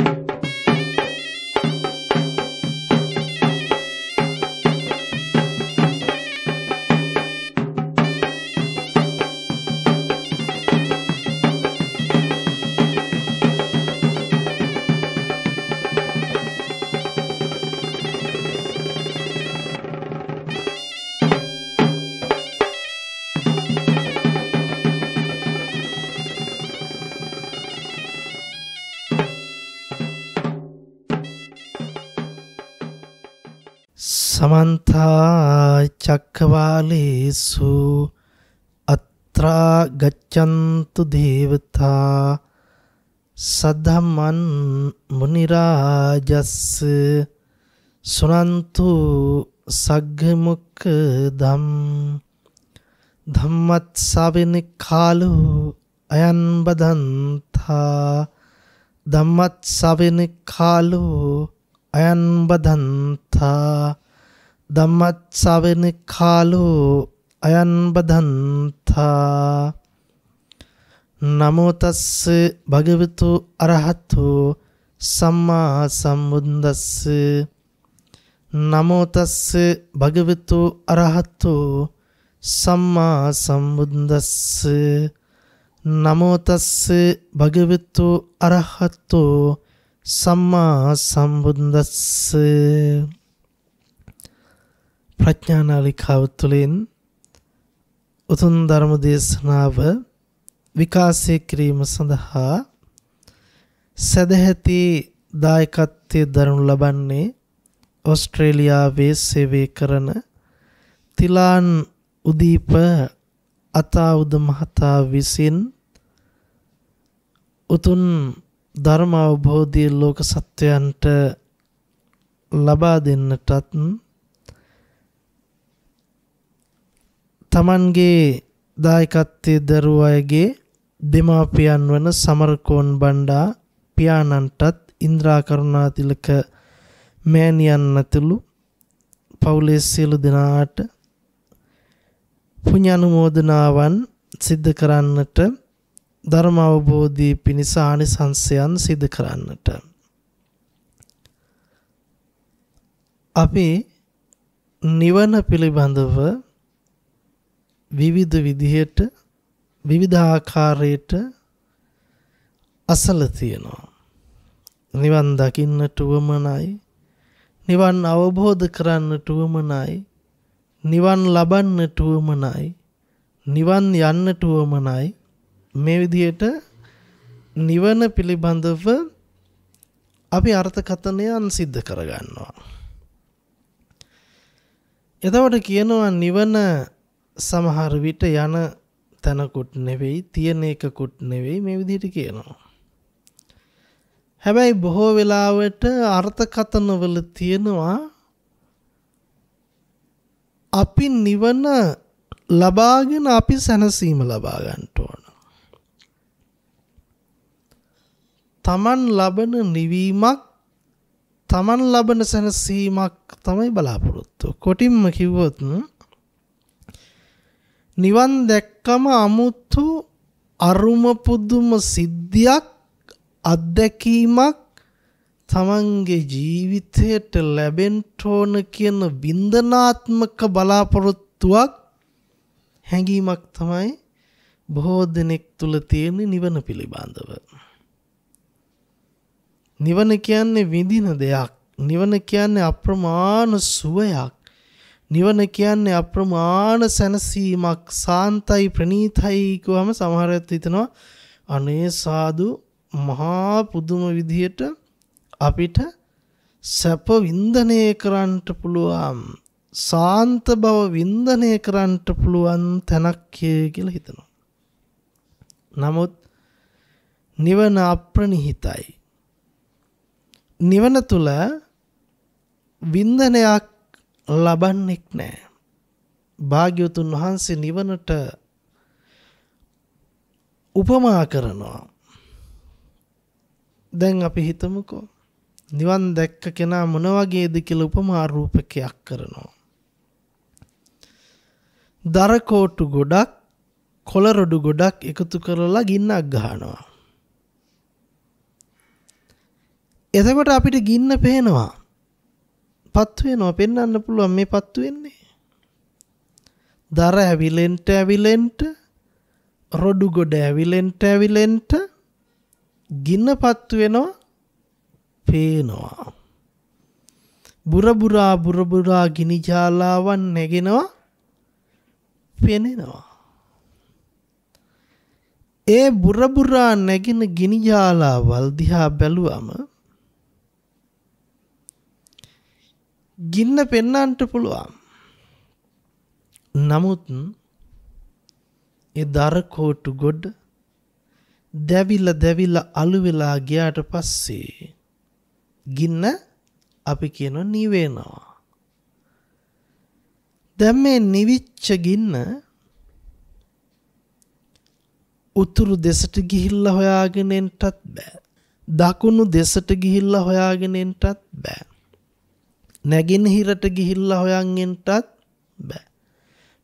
you. සමන්තා චක්කවාලේසු අත්‍රා ගච්ඡන්තු දේවතා සද්ධම්මන් මුනි රාජස්ස සුනන්තු සග්ග මොක්ඛදම් ධම්මත් ශාවෙනි කාලෝ අයන් බදන්තා ධම්මත් ශාවෙනි කාලෝ අයන් බදන්තා ධම්මත් ශාවෙන කාලෝ අයන් බදන්තා. නමෝ තස්ස භගවතු අරහතු සම්මා සම්බුද්දස්ස. නමෝ තස්ස භගවතු අරහතු සම්මා සම්බුද්දස්ස. නමෝ තස්ස භගවතු අරහතු සම්මා සම්බුද්දස්ස. ප්‍රඥානාලිකාව තුළින් උතුම් ධර්ම දේශනාව විකාශය කිරීම සඳහා සදැහැති දායකත්වය දරනු ලබන්නේ ඔස්ට්‍රේලියාවේ සේවය කරන තිලාන් උදීප අතාඋද මහතා විසින් උතුම් ධර්ම අවබෝධය ලෝක සත්වයන්ට ලබා දෙන්නටත් තමන්ගේ දායකත්වයේ දරුව අයගේ දෙමාපියන් වන සමරකෝන් බණ්ඩා පියාණන්ටත් ඉන්ද්‍රා කරුණාතිලක මෑණියන් ඇතුළු පවුලේ සියලු දෙනාට පුණ්‍ය අනුමෝදනාවන් සිද්ධ කරන්නට ධර්ම අවබෝධී පිණිස ආනිසංසයන් සිද්ධ කරන්නට. අපි නිවන පිළිබඳව විවිධ විදිහට විවිධ ආකාරයට අසල තියෙනවා. නිවන් දකින්නට උවමනයි. නිවන් අවබෝධ කරන්නට උවමනයි. නිවන් ලබන්නට උවමනයි. නිවන් යන්නට උවමනයි. මේ විදිහට නිවන පිළිබඳව අපි අර්ථකථනයන් සිද්ධ කරගන්නවා. එතකොට කියනවා නිවන සමහර විට යන තැනකුත් නෙවෙයි තියෙන එකකුත් නෙවෙයි මේ විදිහට කියනවා. හැබැයි බොහෝ වෙලාවට අර්ථකථනවල තියෙනවා අපි නිවන ලබාගෙන අපි සැනසීම ලබා ගන්න ඕන. තමන් ලබන නිවීමක් තමන් ලබන සැනසීමක් තමයි බලාපොරොත්තු. කොටින්ම කිව්වොත් නිවන් දැක්කම අමුතු අරුම පුදුම සිද්ධියක් අත්දැකීමක් තමන්ගේ ජීවිතයට ලැබෙන්න ඕන කියන වින්දනාත්මක බලාපොරොත්තුවක් හැඟීමක් තමයි බොහෝ දෙනෙක් තුල තියෙන නිවන පිළිබඳව. නිවන කියන්නේ විඳින දෙයක්. නිවන කියන්නේ අප්‍රමාණ සුවයක්. නිවන කියන්නේ අප්‍රමාණ සැනසීමක් සාන්තයි ප්‍රනීතයි කියවම සමහර අය හිතනවා අනේ සාදු මහා පුදුම විදියට අපිට සැප වින්දනය කරන්නට පුළුවන් සාන්ත බව වින්දනය කරන්නට පුළුවන් තැනක් කියලා හිතනවා. නමුත් නිවන අප්‍රනිහිතයි. නිවන තුල වින්දනයක් ලබන්නෙක් නෑ. භාග්‍යවතුන් වහන්සේ නිවනට උපමා කරනවා. දැන් අපි හිතමුකෝ නිවන් දැක්ක කෙනා මොන වගේද කියලා උපමා රූපකයක් කරනවා. දරකෝටු ගොඩක් කොළරොඩු ගොඩක් එකතු කරලා ගින්නක් ගහනවා. එතකොට අපිට ගින්න පේනවා. පත්තු වෙනවා පෙන්වන්න පුළුවන් මේ පත්තු වෙන්නේ. දර ඇවිලෙන්ට ඇවිලෙන්ට රොඩු ගොඩ ඇවිලෙන්ට ඇවිලෙන්ට ගින්න පත්තු වෙනවා පේනවා. බුරබුරා බුරබුරා ගිනි ජාලාවන් නැගෙනවා පෙනෙනවා. ඒ බුරබුරා නැගෙන ගිනි ජාලාවල් දිහා බැලුවම ගින්න පෙන්නන්ට පුළුවන්. නමුත් ඒ දරකෝටු ගොඩ දැවිල්ල දැවිල්ල අලු වෙලා ගියාට පස්සේ ගින්න අපි කියන නිවෙනවා. දැන් මේ නිවිච්ච ගින්න උතුරු දෙසට ගිහිල්ලා හොයාගෙන එන්නටත් බෑ. දකුණු දෙසට ගිහිල්ලා හොයාගෙන එන්නටත් බෑ. නැගෙනහිරට ගිහිල්ලා හොයන් එන්නටත් බෑ.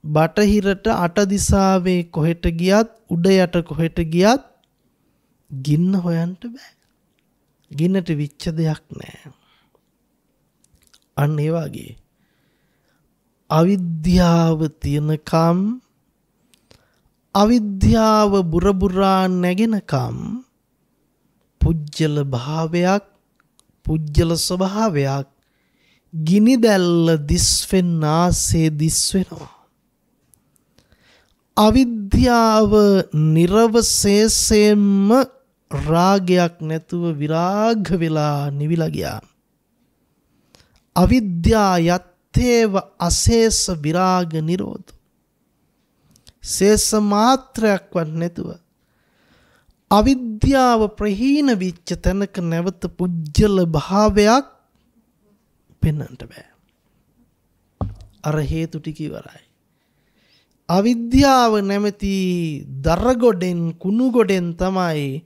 බටහිරට අට දිසාවේ කොහෙට ගියත් උඩ යට කොහෙට ගියත් ගින්න හොයන්ට බෑ. ගින්නට විච්ච දෙයක් නෑ. අන්න ඒ වගේ අවිද්‍යාව තියෙනකම් අවිද්‍යාව බුරබුරා නැගෙනකම් පුජ්‍යල භාවයක් පුජ්‍යල ස්වභාවයක් ගිනි දැල්ල දිස්වෙන්නාසේ දිස්වෙනවා. අවිද්‍යාව නිරවශේෂයෙන්ම රාගයක් නැතුව විරාග වෙලා නිවිලා ගියා. අවිද්‍යා යත්තේව අශේෂ විරාග නිරෝධ. ශේෂ මාත්‍රයක්වත් නැතුව අවිද්‍යාව ප්‍රහීන විච්ච තැනක නැවත පුජ්‍යල භාවයක් පෙන්වන්නට බෑ. අර හේතු ටික ඉවරයි. අවිද්‍යාව නැමැති දරගොඩෙන් කුණුගොඩෙන් තමයි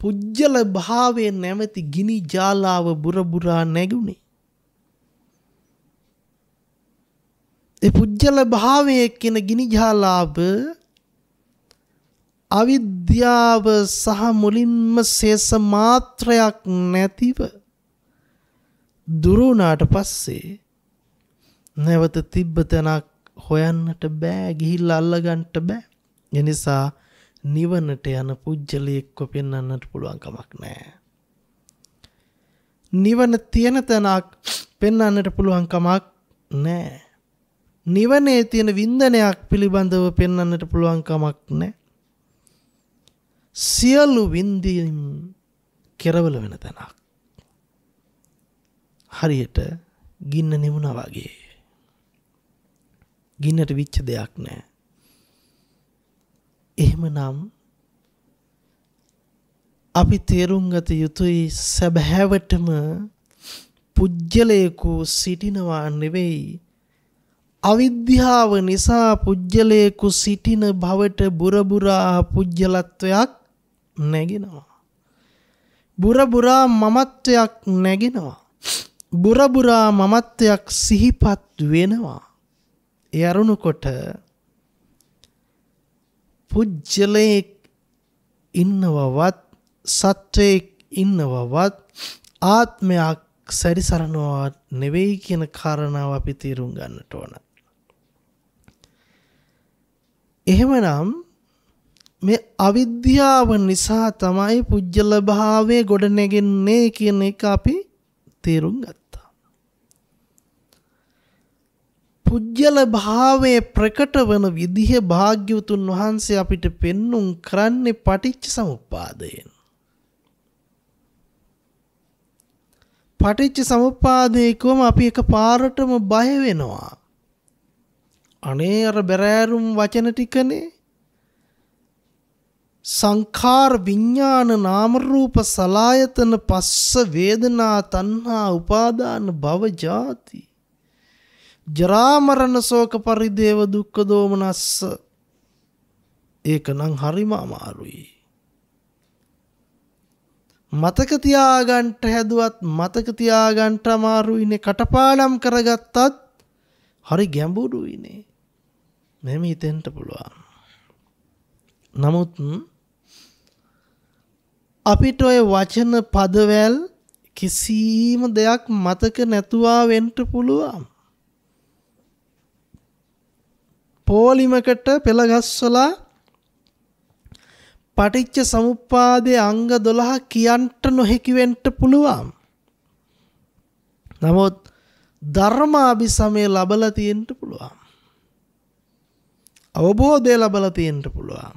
පුජ්‍යල භාවයෙන් නැමැති ගිනි ජාලාව බුරබුරා නැගුණේ. ඒ පුජ්‍යල භාවය කියන ගිනි ජාලාව අවිද්‍යාව සහ මුලින්ම ශේෂ මාත්‍රයක් නැතිව දුරුණාට පස්සේ නැවත තිබ්බ තැනක් හොයන්නට බෑ ගිහිල්ලා අල්ලගන්නට බෑ. එනිසා නිවනට යන පුජ්‍යලයෙක්ව පෙන්වන්නට පුළුවන් කමක් නැහැ. නිවන තියෙන තැනක් පෙන්වන්නට පුළුවන් කමක් නැහැ. නිවනේ තියෙන වින්දනයක් පිළිබඳව පෙන්වන්නට පුළුවන් කමක් නැහැ. සියලු වින්දීම් කෙරවල වෙන තැනක්. හරියට ගින්න නිමුණා වගේ. ගින්නට විච්ච දෙයක් නැහැ. එහෙමනම් අපි තේරුම් ගත යුතුයි සැබෑවටම පුජ්‍යලයකු සිටිනවා නෙවෙයි අවිද්‍යාව නිසා පුජ්‍යලයකු සිටින බවට බුරබුරා පුජ්‍යලත්වයක් නැගෙනවා. බුරබුරා මමත්වයක් නැගෙනවා. බුරබුරා මමත්වයක් සිහිපත් වෙනවා. ඒ අරුණුකොට පුජ්‍යලයෙක් ඉන්නවවත් සත්වයෙක් ඉන්නවවත් ආත්මයක් සැරිසරනවා නෙවෙයි කියන කාරණාව අපි තේරුම් ගන්නට ඕන. එහෙමනම් මේ අවිද්‍යාව නිසා තමයි පුජ්‍යල භාවය ගොඩනැගෙන්නේ කියන එක අපි තේරුම් ගත්තා. පුජ්‍යල භාවයේ ප්‍රකට වන විදිහ භාග්‍යවතුන් වහන්සේ අපිට පෙන්눔 කරන්නේ පටිච්ච සමුප්පාදයෙන්. පටිච්ච සමුප්පාදයකම අපි එක පාරටම බය වෙනවා. අනේ අර බැරෑරුම් වචන ටිකනේ සංඛාර විඤ්ඥාන නාමරූප සලායතන පස්ස වේදනා තන්හා උපාදාන භව ජාති. ජරාමරණ සෝක පරිදේව දුක්ක දෝමනස්ස ඒක නං හරිම අමාරුයි. මතක තියාගන්ට හැදුවත් මතක තියාගන්ට අමාරුයිනේ කටපාඩම් කරගත්තත් හරි ගැඹුරුයිනේ මෙම හිතෙන්ට පුළුවන්. නමුත් අපිට ඔය වචන පදවැල් කිසිම දෙයක් මතක නැතුවා වෙන්න පුළුවන්. පෝලිමකට පෙළගස්වලා පටිච්ච සමුප්පාදයේ අංග 12 කියන්ට නොහැකි වෙන්න පුළුවන්. නමුත් ධර්මාභිසමය ලබලා තියෙන්න පුළුවන්. අවබෝධය ලබලා තියෙන්න පුළුවන්.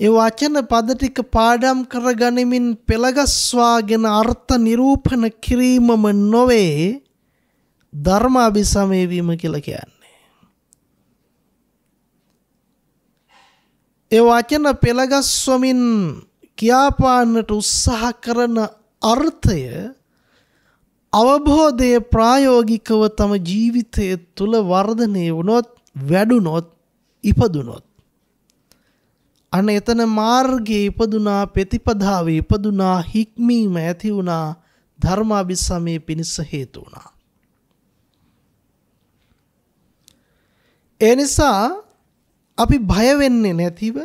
ඒ වචන පද ටික පාඩම් කරගනිමින් පෙළගස්වාගෙන අර්ථ නිරූපණ කිරීමම නොවේ ධර්මාභිසමය වීම කියලා කියන්නේ. ඒ වචන පෙළගස්වමින් කියාපාන්නට උත්සාහ කරන අර්ථය අවබෝධය ප්‍රායෝගිකව තම ජීවිතය තුළ වර්ධනය වුණොත් වැඩුනොත් ඉපදුනොත්. අන එතන මාර්ගයේ ඉපදුනා ප්‍රතිපදාව ඉපදුනා හික්මීම ඇති වුණා ධර්මාභිසමය පිණිස හේතු වුණා. ඒ නිසා අපි බය වෙන්නේ නැතිව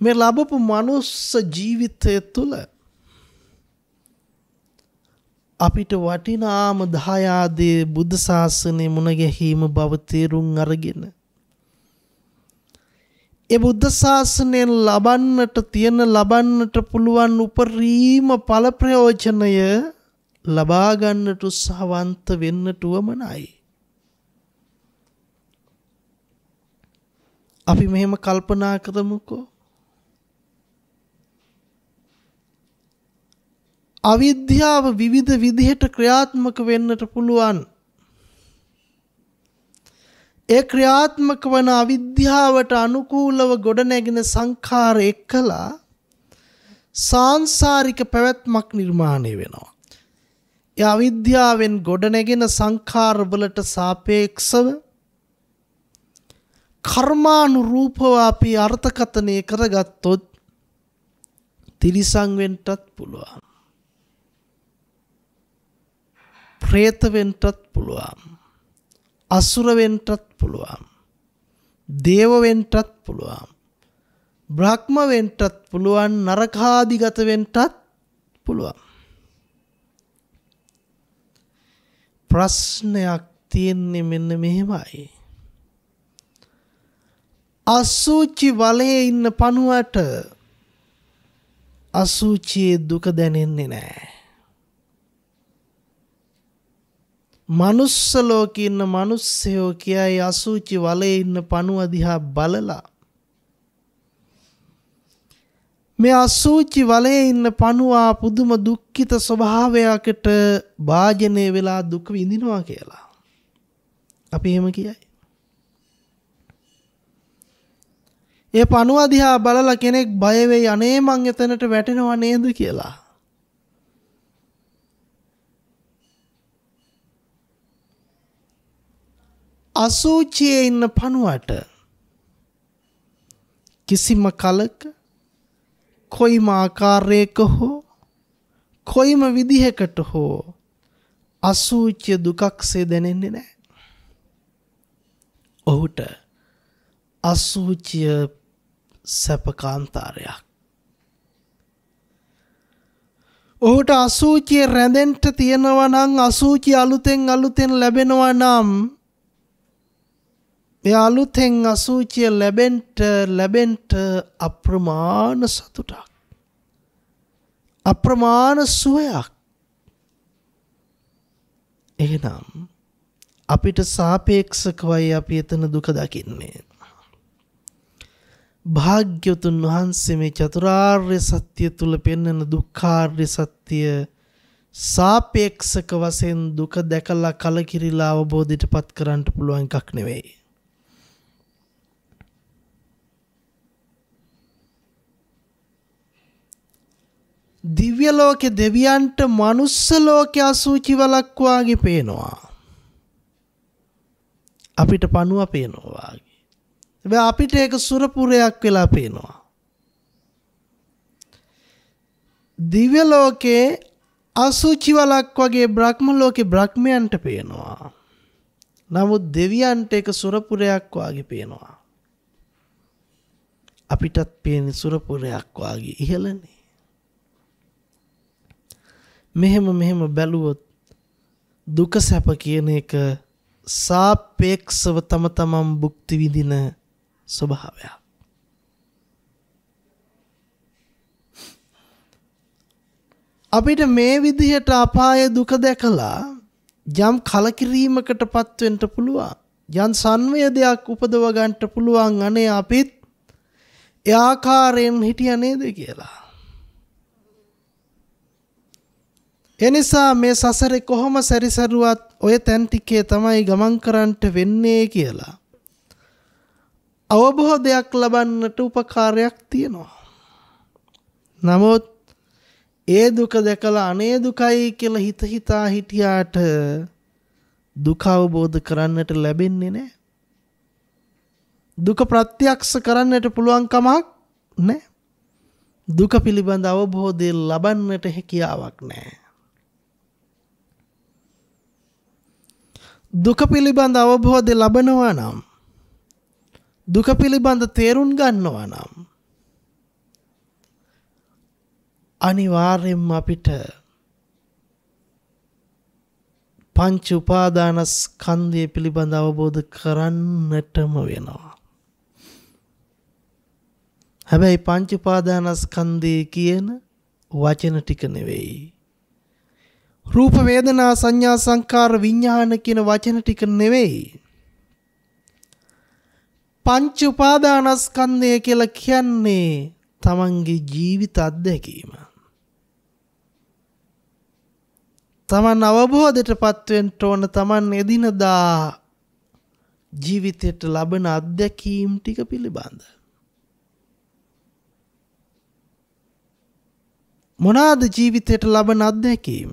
මේ ලබපු මනුස්ස ජීවිතය තුළ අපිට වටිනාම දායාදේ බුද්ධ ශාසනය මුණ ගැහිම බව තේරුම් අරගෙන ඒ බුද්ධ ශාසනයෙන් ලබන්නට තියෙන ලබන්නට පුළුවන් උපරිම ඵල ප්‍රයෝජනය ලබා ගන්නට උත්සාහවන්ත වෙන්නට උවමනයි. අපි මෙහෙම කල්පනා කරමුකෝ අවිද්‍යාව විවිධ විදිහට ක්‍රියාත්මක වෙන්නට පුළුවන්. ඒ ක්‍රියාත්මක වන අවිද්‍යාවට අනුකූලව ගොඩනැගෙන සංඛාර එක්කලා සාංසාරික පැවැත්මක් නිර්මාණය වෙනවා. ඒ අවිද්‍යාවෙන් ගොඩනැගෙන සංඛාරවලට සාපේක්ෂව කර්මානුරූපව අපි අර්ථකථනය කරගත්තොත් තිරිසං වෙන්නත් පුළුවන්. ප්‍රේත වෙන්නත් පුළුවන්. අසුර වෙන්නත් පුළුවන්. දේව වෙන්නත් පුළුවන්. බ්‍රහ්ම වෙන්නත් පුළුවන් නරකාදිගත වෙන්නත් පුළුවන්. ප්‍රශ්නයක් තියෙන්නේ මෙන්න මෙහෙමයි. අසූචි වලේ ඉන්න පණුවට අසූචියේ දුක දැනෙන්නේ නැහැ. මනුස්ස ලෝකේ ඉන්න මිනිස්සයෝ කියයි අසුචි වලේ ඉන්න පණුව දිහා බලලා මේ අසූචි වලේ ඉන්න පණුවා පුදුම දුක්ඛිත ස්වභාවයකට වාජනය වෙලා දුක විඳිනවා කියලා. අපි එහෙම කියයි. ඒ පණුව දිහා බලලා කෙනෙක් බය වෙයි අනේ මං එතනට වැටෙනව නේද කියලා. අසූචියේ ඉන්න පණුවට කිසිම කලක කොයිම ආකාරයක හෝ කොයිම විදිහකට හෝ අසූචිය දුකක්සේ දැනෙන්නේ නැහැ. ඔහුට අසූචිය සැපකාන්තාරයක්. ඔහුට අසූචිය රැඳෙන්ට තියෙනවා නම් අසූචි අලුතෙන් අලුතෙන් ලැබෙනවා නම් එය අලුතෙන් අසූචිය ලැබෙන්ට ලැබෙන්ට අප්‍රමාණ සතුටක්. අප්‍රමාණ සුවයක්. එහෙනම් අපිට සාපේක්ෂකවයි අපි එතන දුක දකින්නේ. භාග්‍යවතුන් වහන්සේ මේ චතුරාර්ය සත්‍ය තුල පෙන්වන දුක්ඛාර්ය සත්‍ය සාපේක්ෂක වශයෙන් දුක දැකලා කලකිරිලා අවබෝධයට පත් කරන්න පුළුවන් එකක් නෙවෙයි. දිව්‍ය ලෝකෙ දෙවියන්ට මනුස්ස ලෝකෙ අසූචි වලක් වාගේ පේනවා. අපිට පණුව පේනවා වාගේ. හැබැයි අපිට ඒක සුරපුරයක් වෙලා පේනවා. දිව්‍ය ලෝකේ අසුචි වලක් වගේ බ්‍රහ්ම ලෝකේ බ්‍රහ්මයන්ට පේනවා. නමුත් දෙවියන්ට ඒක සුරපුරයක් වාගේ පේනවා. අපිටත් පේන්නේ සුරපුරයක් වාගේ ඉහළනේ. මෙහෙම මෙහෙම බැලුවොත් දුක සැප කියන එක සාපේක්ෂව තම තමන් භුක්ති විඳින ස්වභාවයක්. අපිට මේ විදිහට අපාය දුක දැකලා යම් කලකිරීමකට පත්වෙන්ට පුළුවන්. යන් සංවේදයක් උපදව ගන්ට පුළුවන් අනේ අපිත් එආකාරයෙන් හිටිය නේද කියලා. එනිසා මේ සසරේ කොහොම සැරිසරුවත් ඔය තැන් ටිකේ තමයි ගමන් කරන්නට වෙන්නේ කියලා. අවබෝධයක් ලබන්නට උපකාරයක් තියෙනවා. නමුත් ඒ දුක දැකලා අනේ දුකයි කියලා හිත හිතා හිටියාට දුක අවබෝධ කරන්නට ලැබෙන්නේ නැහැ. දුක ප්‍රත්‍යක්ෂ කරන්නට පුළුවන් කමක් නැහැ. දුක පිළිබඳ අවබෝධය ලබන්නට හැකියාවක් නැහැ. දුක පිළිබඳ අවබෝධය ලබනවා නම් දුක පිළිබඳ තේරුම් ගන්නවා නම් අනිවාර්යෙන්ම අපිට පංච උපාදානස්කන්ධය පිළිබඳ අවබෝධ කරන්නටම වෙනවා. හැබැයි පංච උපාදානස්කන්ධය කියන වචන ටික නෙවෙයි. රූප වේදනා සංඥා සංකාර විඤ්ඤාණ කියන වචන ටික නෙවෙයි. පංච උපාදානස්කන්ධය කියලා කියන්නේ තමන්ගේ ජීවිත අත්දැකීම. තමන් අවබෝධයට පත්වෙන්ට ඕන තමන් එදිනදා ජීවිතයට ලබන අත්දැකීම් ටික පිළිබඳ. මොනාද ජීවිතයට ලබන අත්දැකීම්.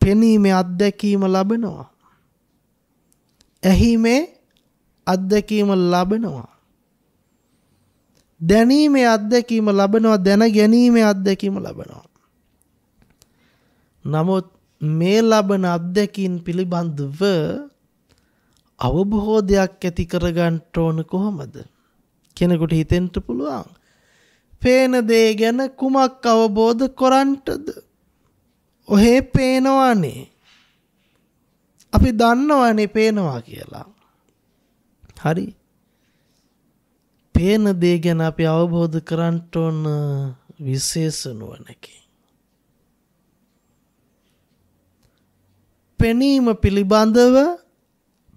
පෙනීමේ අත්දැකීම ලබනවා. ඇහිමේ අත්දැකීම ලබනවා. දැනීමේ අත්දැකීම ලබනවා දැන ගැනීමේ අත්දැකීම ලබනවා. නමුත් මේ ලබන අත්දැකීම් පිළිබඳව අවබෝධයක් ඇති කරගන්නට ඕන කොහොමද? කෙනෙකුට හිතෙන්න පුළුවන්. පේන දේ ගැන කුමක් අවබෝධ කරන්නටද? ඔහේ පේනවානේ. අපි දන්නවානේ පේනවා කියලා. හරි. පේන දේ ගැන අපි අවබෝධ කරන්නට ඕන විශේෂ නුවණකින්. පෙනීම පිළිබඳව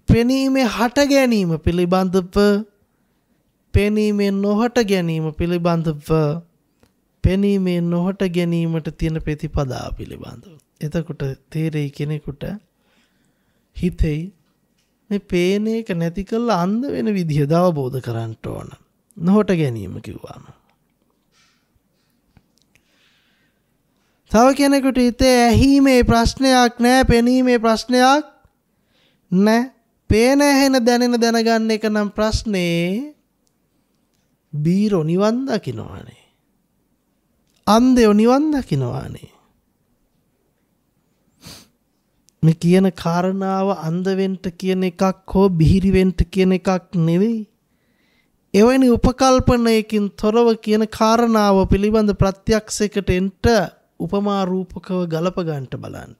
පෙනීමේ හට ගැනීම පිළිබඳව පෙනීමේ නොහට ගැනීම පිළිබඳව පෙනීමේ නොහට ගැනීමට තියෙන ප්‍රතිපදාව පිළිබඳව. එතකොට තේරෙයි කෙනෙකුට හිතෙයි මේ පේන එක නැති කරලා අන්ධ වෙන විදිහ දවබෝධ කරන්න ඕන. නොහොට ගැනීම කිව්වාම. තව කෙනෙකුට හිතේ ඇහීමේ ප්‍රශ්නයක් නෑ පෙනීමේ ප්‍රශ්නයක් නෑ පේන ඇහෙන දැනෙන දැනගන්න එක නම් ප්‍රශ්නේ බීරෝ නිවන් දකින්නවානේ. අන්දයෝ නිවන් දකින්නවානේ. මේ කියන කාරණාව අන්දවෙන්ට කියන එකක් හෝ බිහිරිවෙන්ට කියන එකක් නෙවෙයි. එවැනි උපකල්පනයකින් තොරව කියන කාරණාව පිළිබඳ ප්‍රත්‍යක්ෂයකට එන්ට උපමා රූපකව ගලප ගන්නට බලන්න.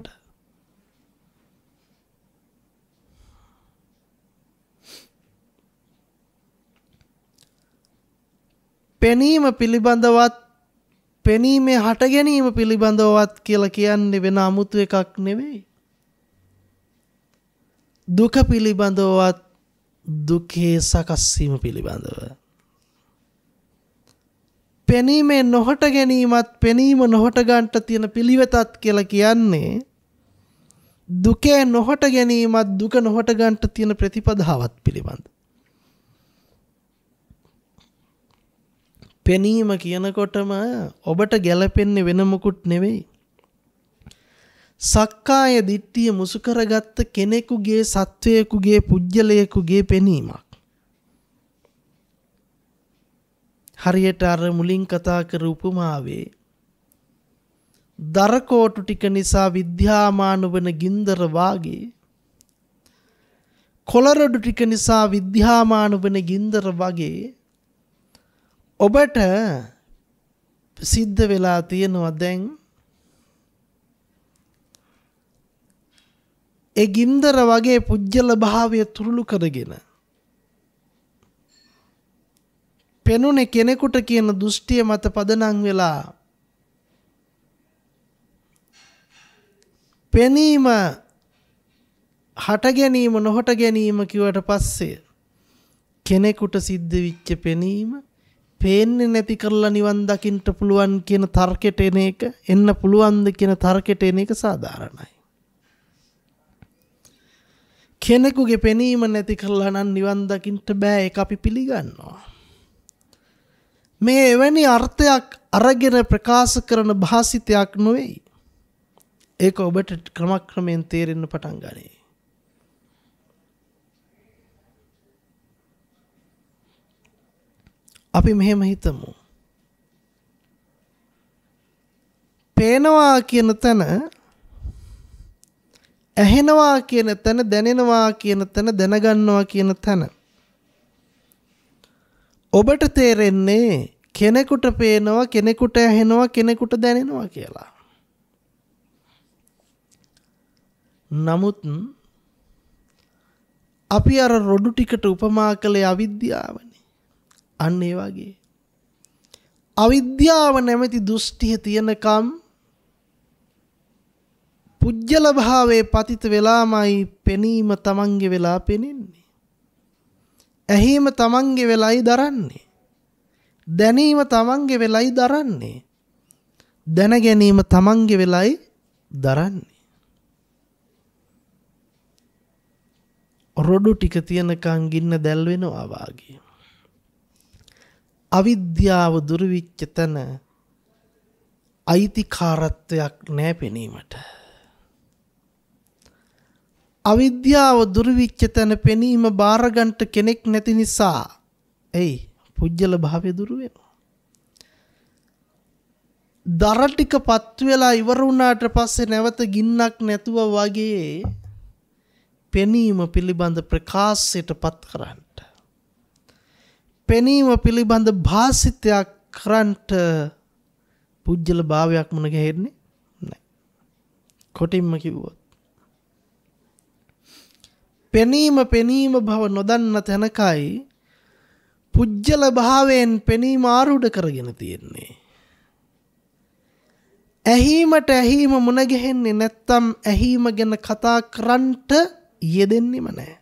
පෙනීම පිළිබඳවත් පෙනීමේ හට ගැනීම පිළිබඳවත් කියලා කියන්නේ වෙන අමුතු එකක් නෙවෙයි. දුක පිළිබඳවත් දුකේ සකස්වීම පිළිබඳව. පෙනීමේ නොහට ගැනීමත් පෙනීම නොහට ගන්ට තියෙන පිළිවෙතත් කියලා කියන්නේ දුකේ නොහට ගැනීමත් දුක නොහට ගන්ට තියෙන ප්‍රතිපදාවත් පිළිබඳ. පෙනීම කියනකොටම ඔබට ගැලපෙන්නේ වෙන මොකුත් නෙවෙයි. සක්කාය දිට්ඨිය මුසු කරගත්ත කෙනෙකුගේ සත්වයෙකුගේ පුජ්‍යලයකුගේ පෙනීමක්. හරියට අර මුලින් කතා කර උපමාවේ දරකෝටු ටික නිසා විද්‍යාමාන වන ගින්දර වාගේ කොළරොඩු ටික නිසා විද්‍යාමාන වන ගින්දර වගේ ඔබට සිද්ධ වෙලා තියෙනවා දැන් ඒ ගින්දර වගේ පුජ්‍යල භාවය තුරුළු කරගෙන පෙනුනේ කෙනෙකුට කියන දෘෂ්ටිය මත පදනම් වෙලා පෙනීම හට ගැනීම නොහට ගැනීම කිවට පස්සේ කෙනෙකුට සිද්ධ විච්ච පෙනීම පේන්නේ නැති කරලා නිවන් දකින්න පුළුවන් කියන තර්කයට එන එක එන්න පුළුවන්ද කියන තර්කයට එන එක සාධාරණයි. කෙනෙකුගේ පෙනීම නැති කරලා නම් නිවන් දකින්න බෑ ඒක අපි පිළිගන්නවා. මේ එවැනි අර්ථයක් අරගෙන ප්‍රකාශ කරන භාසිතයක් නොවෙයි. ඒක ඔබට ක්‍රමක්‍රමයෙන් තේරෙන්න පටන් ගනී. අපි මෙහෙම හිතමු. පේනවා කියන තැන ඇහෙනවා කියන තැන දැනෙනවා කියන තැන දැනගන්නවා කියන තැන ඔබට තේරෙන්නේ කෙනෙකුට පේනවා කෙනෙකුට ඇහෙනවා කෙනෙකුට දැනෙනවා කියලා. නමුත් අපි අර රොඩු ටිකට උපමා කළේ අවිද්‍යාවනේ. අන්න ඒ වගේ. අවිද්‍යාව නැමැති දෘෂ්ටිය තියනකම් පුජ්‍යල භාවයේ පතිත වෙලාමයි පෙනීම තමන්ගේ වෙලා පෙනෙන්නේ. ඇහිම තමන්ගේ වෙලයි දරන්නේ. දැනීම තමන්ගේ වෙලයි දරන්නේ. දැන ගැනීම තමන්ගේ වෙලයි දරන්නේ. රොඩු ටික තියනකං ගින්න දැල් වෙනවා වාගේ. අවිද්‍යාව දුරවිච්ච තැන අයිතිකාරත්වයක් නෑ පෙනීමට. අවිද්‍යාව දුරවිච්ච තැන පෙනීම භාරගන්ට කෙනෙක් නැති නිසා ඇයි පුද්ගල භාවය දුරුවෙනවා. දරටික පත්වෙලා ඉවරුණාට පස්සේ නැවත ගින්නක් නැතුව වගේ පෙනීම පිළිබඳ ප්‍රකාශයට පත් කරන්නට. පෙනීම පිළිබඳ භාසිතයක් කරන්ට පුද්ගල භාවයක් මුණ ගැහෙන්නේ නෑ. කොටින්ම කිව්වොත්. පෙනීම පෙනීම බව නොදන්න තැනකයි පුජ්ජල භාවයෙන් පෙනීම ආරූඪ කරගෙන තියෙන්නේ. ඇහීමට ඇහීම මුණ ගැහෙන්නේ නැත්තම් ඇහීම ගැන කතා කරන්නට යෙදෙන්නෙම නෑ.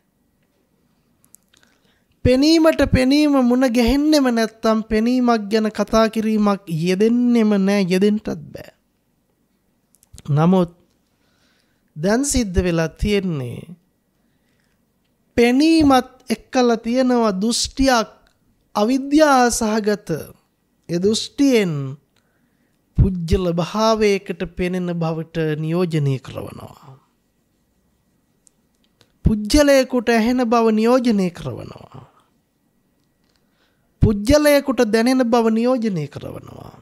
පෙනීමට පෙනීම මුණ ගැහෙන්නෙම නැත්තම් පෙනීමක් ගැන කතා කිරීමක් යෙදෙන්නෙම නෑ යෙදෙන්ටත් බෑ. නමුත් දැන් සිද්ධ වෙලා තියෙන්නේ පෙනීමත් එක්කල තියෙනවා දෘෂ්ටියක් අවිද්‍යා සහගත එ දෘෂ්ටියෙන් පුජ්ජල භාවයකට පෙනෙන බවට නියෝජනය කරවනවා. පුජ්ජලයකුට ඇහෙන බව නියෝජනය කරවනවා. පුජ්ජලයකුට දැනෙන බව නියෝජනය කරවනවා.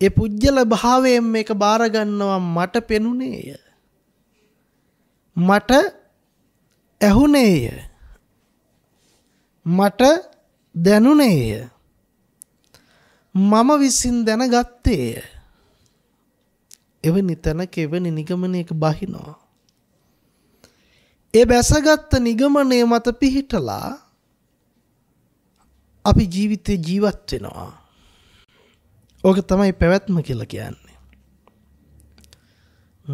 ඒ පුජ්ජල භාවයෙන් මේක බාරගන්නවා මට පෙනුනේය. මට ඇහුනේය. මට දැනුනේය. මම විසින් දැනගත්තේය. එවැනි තැනක එවැනි නිගමනයක බහිනවා. ඒ බැසගත්ත නිගමනය මත පිහිටලා අපි ජීවිතය ජීවත් වෙනවා. ඕක තමයි පැවැත්ම කියල කියන්නේ.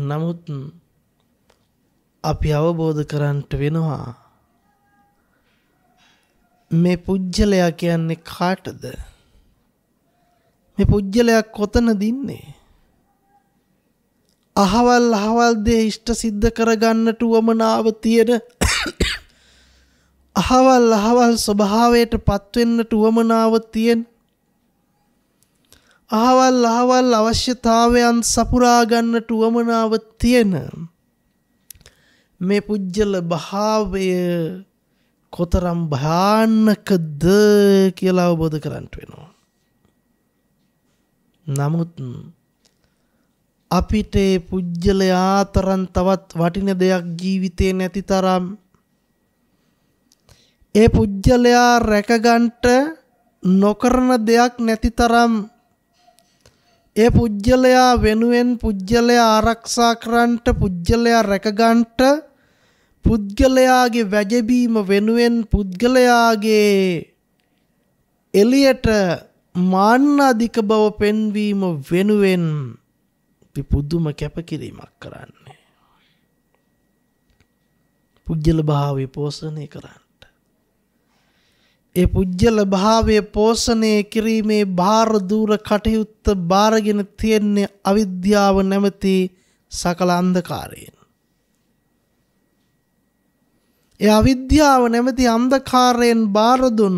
නමුත් අපි අවබෝධ කරන්නට වෙනවා. මේ පුජ්ජලයා කියන්නේ කාටද? මේ පුජ්ජලයක් කොතන දින්නේ? අහවල් අහවල් දේ ඉෂ්ට සිද්ධ කරගන්නට වමනාව තියෙන අහවල් අහවල් ස්වභාවයට පත්වෙන්නට වමනාව තියෙන් අහවල් අහවල් අවශ්‍යතාවයන් සපුරාගන්නට වමනාව තියෙන මේ පුජ්ජල භාවය කොතරම් භාන්නකද කියලා අවබෝධ කරන්නට වෙනවා. නමුත් අපිට පුජ්‍යලයා තරන් තවත් වටින දෙයක් ජීවිතේ නැති තරම් ඒ පුජ්‍යලයා රැකගන්ට නොකරන දෙයක් නැති තරම් ඒ පුජ්‍යලයා වෙනුවෙන් පුජ්‍යලයා ආරක්ෂා කරන්නට පුජ්‍යලයා රැකගන්ට පුද්ගලයාගේ වැජබීම වෙනුවෙන් පුද්ගලයාගේ එලියට මාන්න අධික බව පෙන්වීම වෙනුවෙන් පුදුම කැපකිරීමක් කරන්නේ. පුද්ගල භාවය පෝෂණය කරන්නට. ඒ පුද්ගල භාවය පෝෂණය කිරීමේ භාරදූර කටයුත්ත භාරගෙන තියෙන්නේ අවිද්‍යාව නැමති සකල අන්දකාරයෙන්. ඒ අවිද්‍යාව නැමති අන්දකාරයෙන් බාරදුන්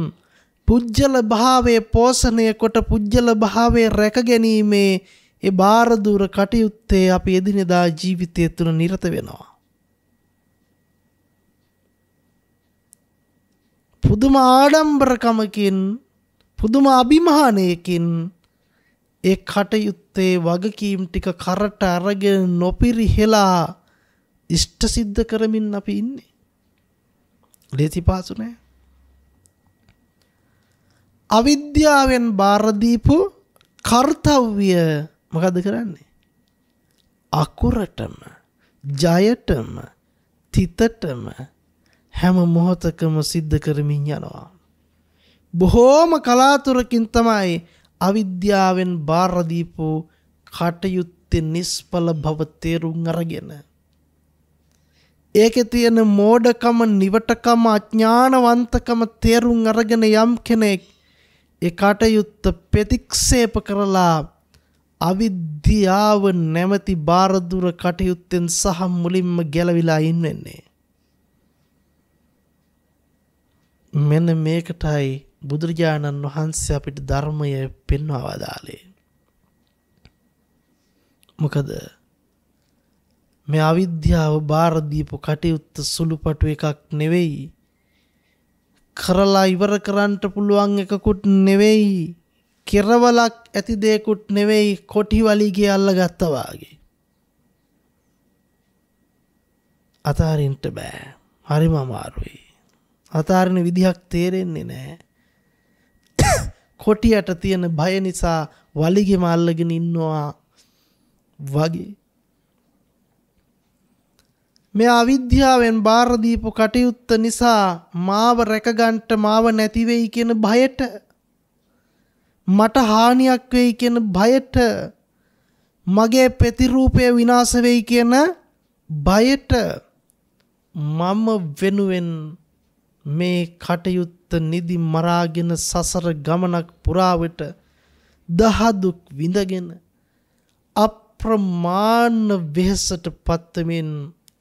පුජ්ජල භාවය පෝෂණය කොට පුජ්ජල භාවය රැක ගැනීමේ ඒ බාරදූර කටයුත්තේ අපි එදිනෙදා ජීවිතය තුළ නිරත වෙනවා. පුදුම ආඩම්බරකමකින් පුදුම අභිමානයකින් ඒ කටයුත්තේ වගකීම් ටික කරට අරගෙන නොපිරිහෙලා ඉෂ්ට සිද්ධ කරමින් අපි ඉන්නේ. ලේසි පාසු නෑ. අවිද්‍යාවෙන් බාරදීපු කර්තව්‍ය මොකද කරන්නේ. අකුරටම ජයටම තිතටම හැම මොහොතකම සිද්ධ කරමින් යනවා. බොහෝම කලාතුරකින් තමයි අවිද්‍යාවෙන් බාරදීපු කටයුත්තෙ නිස්පල භව තේරුම් අරගෙන. ඒක තියෙන මෝඩකම නිවටකම අඥ්ඥානවන්තකම තේරුම් අරගෙන යම් කෙනෙක් ඒ කටයුත්ත ප්‍රතික්ෂේප කරලා අවිද්‍යාව නැමති බාරදුර කටයුත්තෙන් සහ මුලින්ම ගැලවිලා ඉන්වෙන්නේ. මෙන්න මේකටයි බුදුරජාණන් වහන්සේ අපිට ධර්මය පෙන්වා වදාලේ. මොකද මේ අවිද්‍යාව බාරදීපු කටයුත්ත සුළුපටු එකක් නෙවෙයි. කරලා ඉවර කරන්නට පුළුවන් එකකුත් නෙවෙයි. කෙරවලක් ඇති දෙයකුත් නෙවෙයි කොටි වලිගේ අල්ල ගත්තවාගේ. අතාරින්ට බෑ හරිම අමාරුයි. අතාරණ විදිහක් තේරෙන්නේ නෑ. කොටියට තියෙන බය නිසා වලිගෙම අල්ලගෙන ඉන්නවා වගේ. මේ අවිද්‍යාවෙන් බාරදීපු කටයුත්ත නිසා මාව රැකගන්ට මාව නැතිවෙයි කියන බයට මට හානියක් වෙයි කියන බයට මගේ ප්‍රතිරූපය විනාශ වෙයි කියන බයට මම වෙනුවෙන් මේ කටයුත්ත නිදි මරාගෙන සසර ගමනක් පුරාවට දහදුක් විඳගෙන අප්‍රමාණ වෙහෙසට පත්තමින්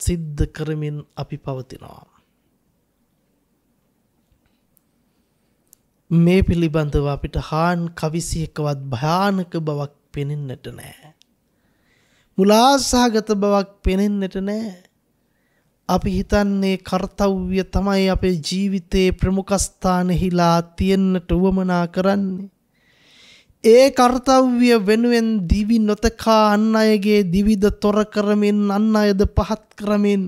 සිද්ධ කරමින් අපි පවතිනවා. මේ පිළිබඳව අපිට හාන් කවිසියකවත් භයානක බවක් පෙනෙන්නට නෑ. මුලාසාගත බවක් පෙනෙන්නට නෑ. අපි හිතන්නේ කර්තව්‍ය තමයි අපේ ජීවිතයේ ප්‍රමුඛස්ථානෙහිලා තියෙන්නට උවමනා කරන්නේ. ඒ කර්තව්‍ය වෙනුවෙන් දිවි නොතකා අන්න අයගේ දිවිද තොර කරමින් අන්න අයද පහත් කරමින්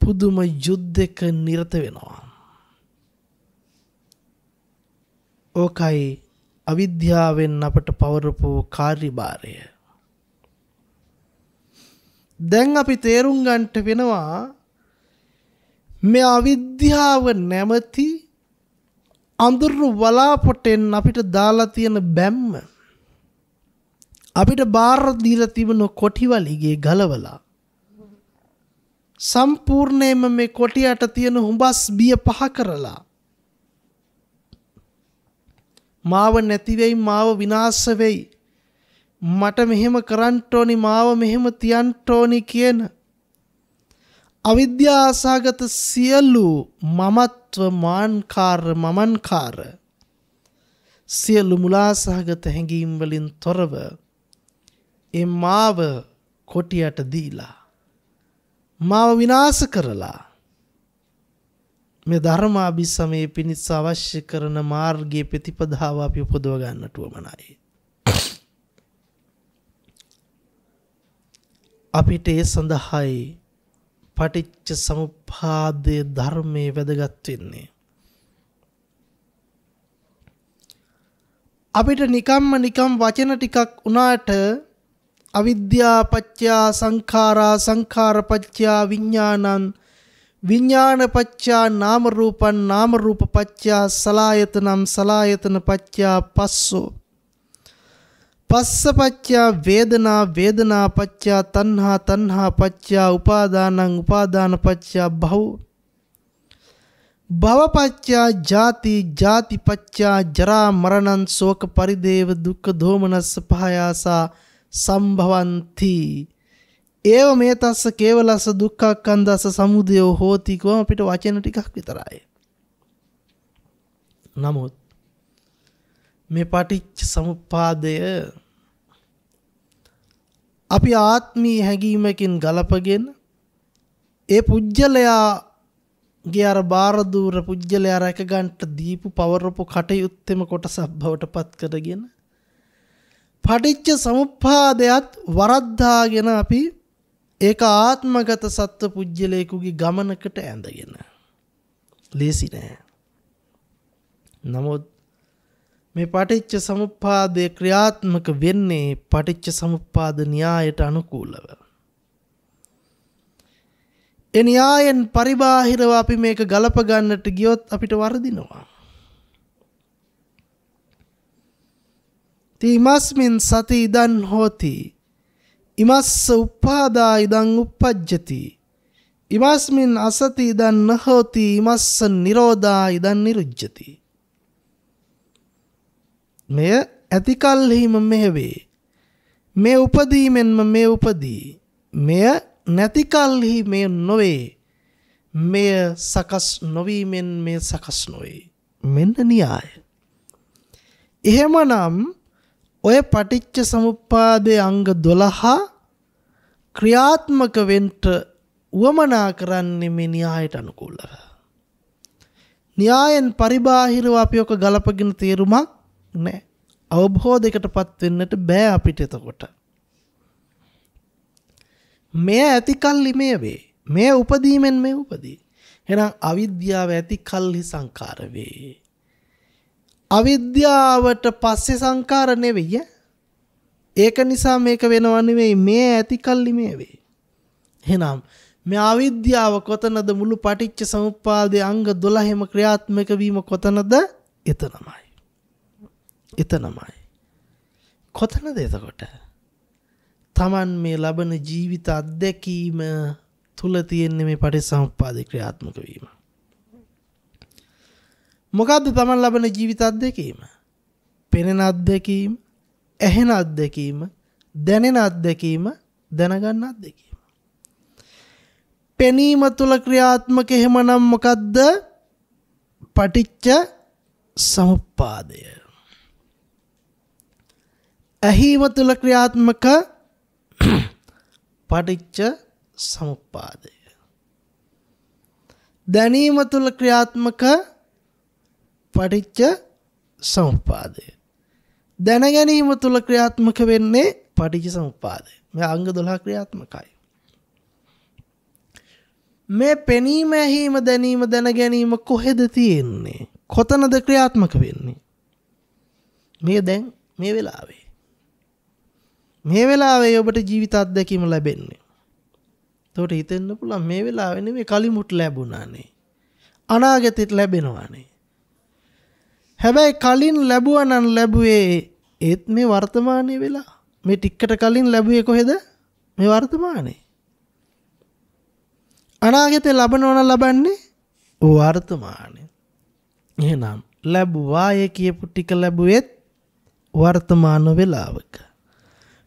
පුදුම යුද්ධක නිරත වෙනවා. ඕකයි අවිද්‍යාවෙන් අපට පවරපු කාර්යභාරය. දැන් අපි තේරුම් ගන්ට වෙනවා මේ අවිද්‍යාව නැමති අඳුරු වලාපොටෙන් අපිට දාලා තියෙන බැම්ම. අපිට බාර දීලා තිබුණ කොටිවලිගේ ගලවලා. සම්පූර්ණයෙන්ම මේ කොටියට තියෙන හුඹස් බිය පහ කරලා. මාව නැතිවෙයි මාව විනාශ වෙයි. මට මෙහෙම කරන්න ඕනි මාව මෙහෙම තියන්න ඕනි කියන අවිද්‍යාසගත සියලු මමත්ව මාන්කාර මමන්කාර සියලු මුලාසහගත හැඟීම් වලින් තොරව ඒ මාව කොටියට දීලා මාව විනාශ කරලා මේ ධර්මාභිසමයේ පිණිස අවශ්‍ය කරන මාර්ගයේ ප්‍රතිපදාව අපි උපදව ගන්නට උවමනයි. අපිට ඒ සඳහායි පටිච්ච සමුප්පාදය ධර්මයේ වැදගත් වෙන්නේ. අපිට නිකම්ම නිකම් වචන ටිකක් වුණාට අවිද්‍යා පච්චා සංඛාරා සංඛාර පච්චා විඥානං විඥාන පච්චා නාම රූපං නාම රූප පච්චා සලායතනම් සලායතන පච්චා පස්සෝ පස්ස පච්චා වේදනා වේදනා පච්චා තණ්හා තණ්හා පච්චා උපාදානං උපාදාන පච්චා භව භවපච්චා ජාති ජාතිපච්චා ජරා මරණං ශෝක පරිදේව දුක්ඛ දෝමනස්ස පහයාසා සම්භවಂತಿ ඒව මේ තස්ස කේවලස දුක්ඛක්ඛන්දස සමුදයෝ හෝති කොහොම අපිට වචන ටිකක් විතරයි. නමුත් මේ පටිච්ච සමුප්පාදය අපි ආත්මී හැඟීමකින් ගලපගෙන ඒ පුජ්‍යලයා ගේ අර බාරදූර පුජ්‍යලයා රැක ගන්නට දීපු පවරපු කටයුත්තෙම කොටසක් බවට පත් කරගෙන පටිච්ච සමුප්පාදයට වරද්දාගෙන අපි ඒක ආත්මගත සත්ව පුජ්‍යලයකුගේ ගමනකට ඇඳගෙන ලේසි නෑ. නමුත් මේ පටිච්ච සමුප්පාදය ක්‍රියාත්මක වෙන්නේ පටිච්ච සමුප්පාද න්‍යායට අනුකූලව. ඒ න්‍යායෙන් පරිබාහිරව අපි මේක ගලප ගන්නට ගියොත් අපිට වරදිනවා. තිමස්මින් සති ඉදන් හෝති ඉමස්ස උපාදා ඉදං උපජ්ජති ඉමස්මින් අසති ඉදන් නහෝති ඉමස්ස නිරෝධා ඉදන් නිරුජ්ජති මෙය ඇතිකල්හිම මෙහවේ. මේ උපදීමෙන්ම මේ උපදී. මෙය නැතිකල්හි මෙය නොවේ. මෙය සකස් නොවීමෙන් මේ සකස් නොවේ. මෙන්න න්‍යාය. එහෙමනම් ඔය පටිච්ච සමුප්පාදයේ අංග 12 ක්‍රියාත්මක වෙන්න උවමනා කරන්නේ මේ න්‍යායට අනුකූලව. න්‍යායෙන් පරිබාහිරව අපි ඔක ගලපගෙන තේරුමක් නැහැ. අවබෝධයකටපත් වෙන්නට බෑ අපිට එතකොට. මෙය ඇති කල්ලි මේ වේ. මේ උපදීමෙන් මේ උපදී. එහෙනම් අවිද්‍යාව ඇති කල්හි සංකාර වේ. අවිද්‍යාවට පස්සේ සංකාර නෙවෙයි ඒක නිසා මේක වෙනව නෙවෙයි මේ ඇති කල්ලි මේ වේ. එහෙනම් මේ අවිද්‍යාව කොතනද මුළු පටිච්ච සමුප්පාදයේ අංග 12ම ක්‍රියාත්මක වීම කොතනද? එතනමයි. එතනමයි. කොතනද එතකොට? Taman මේ ලබන ජීවිත අත්දැකීම තුල තියෙන මේ පටිච්චසමුප්පාද ක්‍රියාත්මක වීම. මොකක්ද තමන් ලබන ජීවිත අත්දැකීම. පෙනෙන අත්දැකීම ඇහෙන අත්දැකීම දැනෙන අත්දැකීම දැනගන්න අත්දැකීම. පෙනීම තුළ ක්‍රියාත්මක එහෙමනම් මොකක්ද පටිච්ච සමුප්පාදය. ඇහීම තුළ ක්‍රියාත්මක පටිච්ච සමුප්පාදය. දැනීම තුළ ක්‍රියාත්මක පටිච්ච සමුප්පාදය. දැනගැනීම තුළ ක්‍රියාත්මක වෙන්නේ පටිච්ච සමුප්පාදය. මේ අංග 12 ක්‍රියාත්මකයි. මේ පෙනීම ඇහිම දැනීම දැනගැනීම කොහෙද තියෙන්නේ? කොතනද ක්‍රියාත්මක වෙන්නේ? මේ දැන් මේ වෙලාවේ. මේ වෙලාවේ ඔබට ජීවිත අත්දැකීම ලැබෙන්නේ. එතකොට හිතෙන්න පුළුවන් මේ වෙලාවේ නෙමෙයි කලිමුත් ලැබුණානේ. අනාගතෙත් ලැබෙනවානේ. හැබැයි කලින් ලැබුවනන් ලැබුවේ ඒත් මේ වර්තමානය වෙලා මේ ටික්කට කලින් ලැබුවේ කොහෙද මේ වර්තමානයේ අනාගතේ ලබනවන ලබන්නේ වර්තමානය එහෙනම් ලැබුවාය කියපු ටික ලැබුවෙත් වර්තමාන වෙලාවක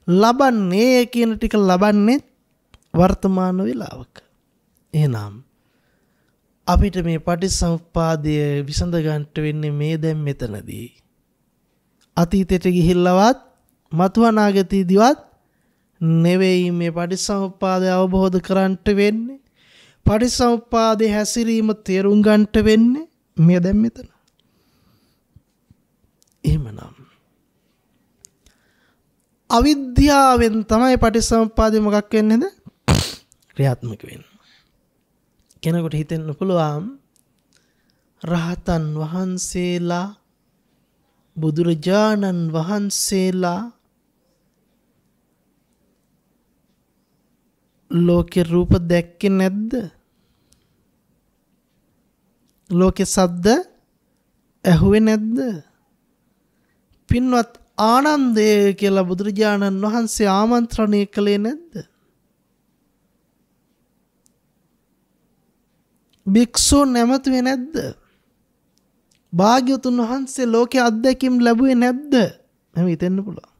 ලබන්නේ කියන ටික ලබන්නේ වර්තමාන වෙලාවක එහෙනම් අපිට මේ පටිසම්පාදය විසඳ ගන්නට වෙන්නේ මේ දැන් මෙතනදී. අතීතයට ගිහිල්ලවත් මතු අනාගතයේදීවත් නෙවෙයි මේ පටිසම්පාදය අවබෝධ කරන්නට වෙන්නේ. පටිසම්පාදයේ හැසිරීම තේරුම් ගන්නට වෙන්නේ මේ දැන් මෙතන. එහෙමනම් අවිද්‍යාවෙන් තමයි පටිසම්පාදය මොකක් වෙන්නේද? ක්‍රියාත්මක වෙන්නේ. කෙනෙකුට හිතෙන්න පුළුවන් රහතන් වහන්සේලා බුදුරජාණන් වහන්සේලා ලෝකෙ රූප දැක්කේ නැද්ද? ලෝකෙ සද්ද ඇහුවේ නැද්ද? පින්වත් ආනන්දය කියලා බුදුරජාණන් වහන්සේ ආමන්ත්‍රණය කළේ නැද්ද? භික්ෂූන් නැමතුවේ නැද්ද? භාග්‍යවතුන් වහන්සේ ලෝකේ අත්දැකීම් ලැබුවේ නැද්ද? මම හිතෙන්න පුළුවන්.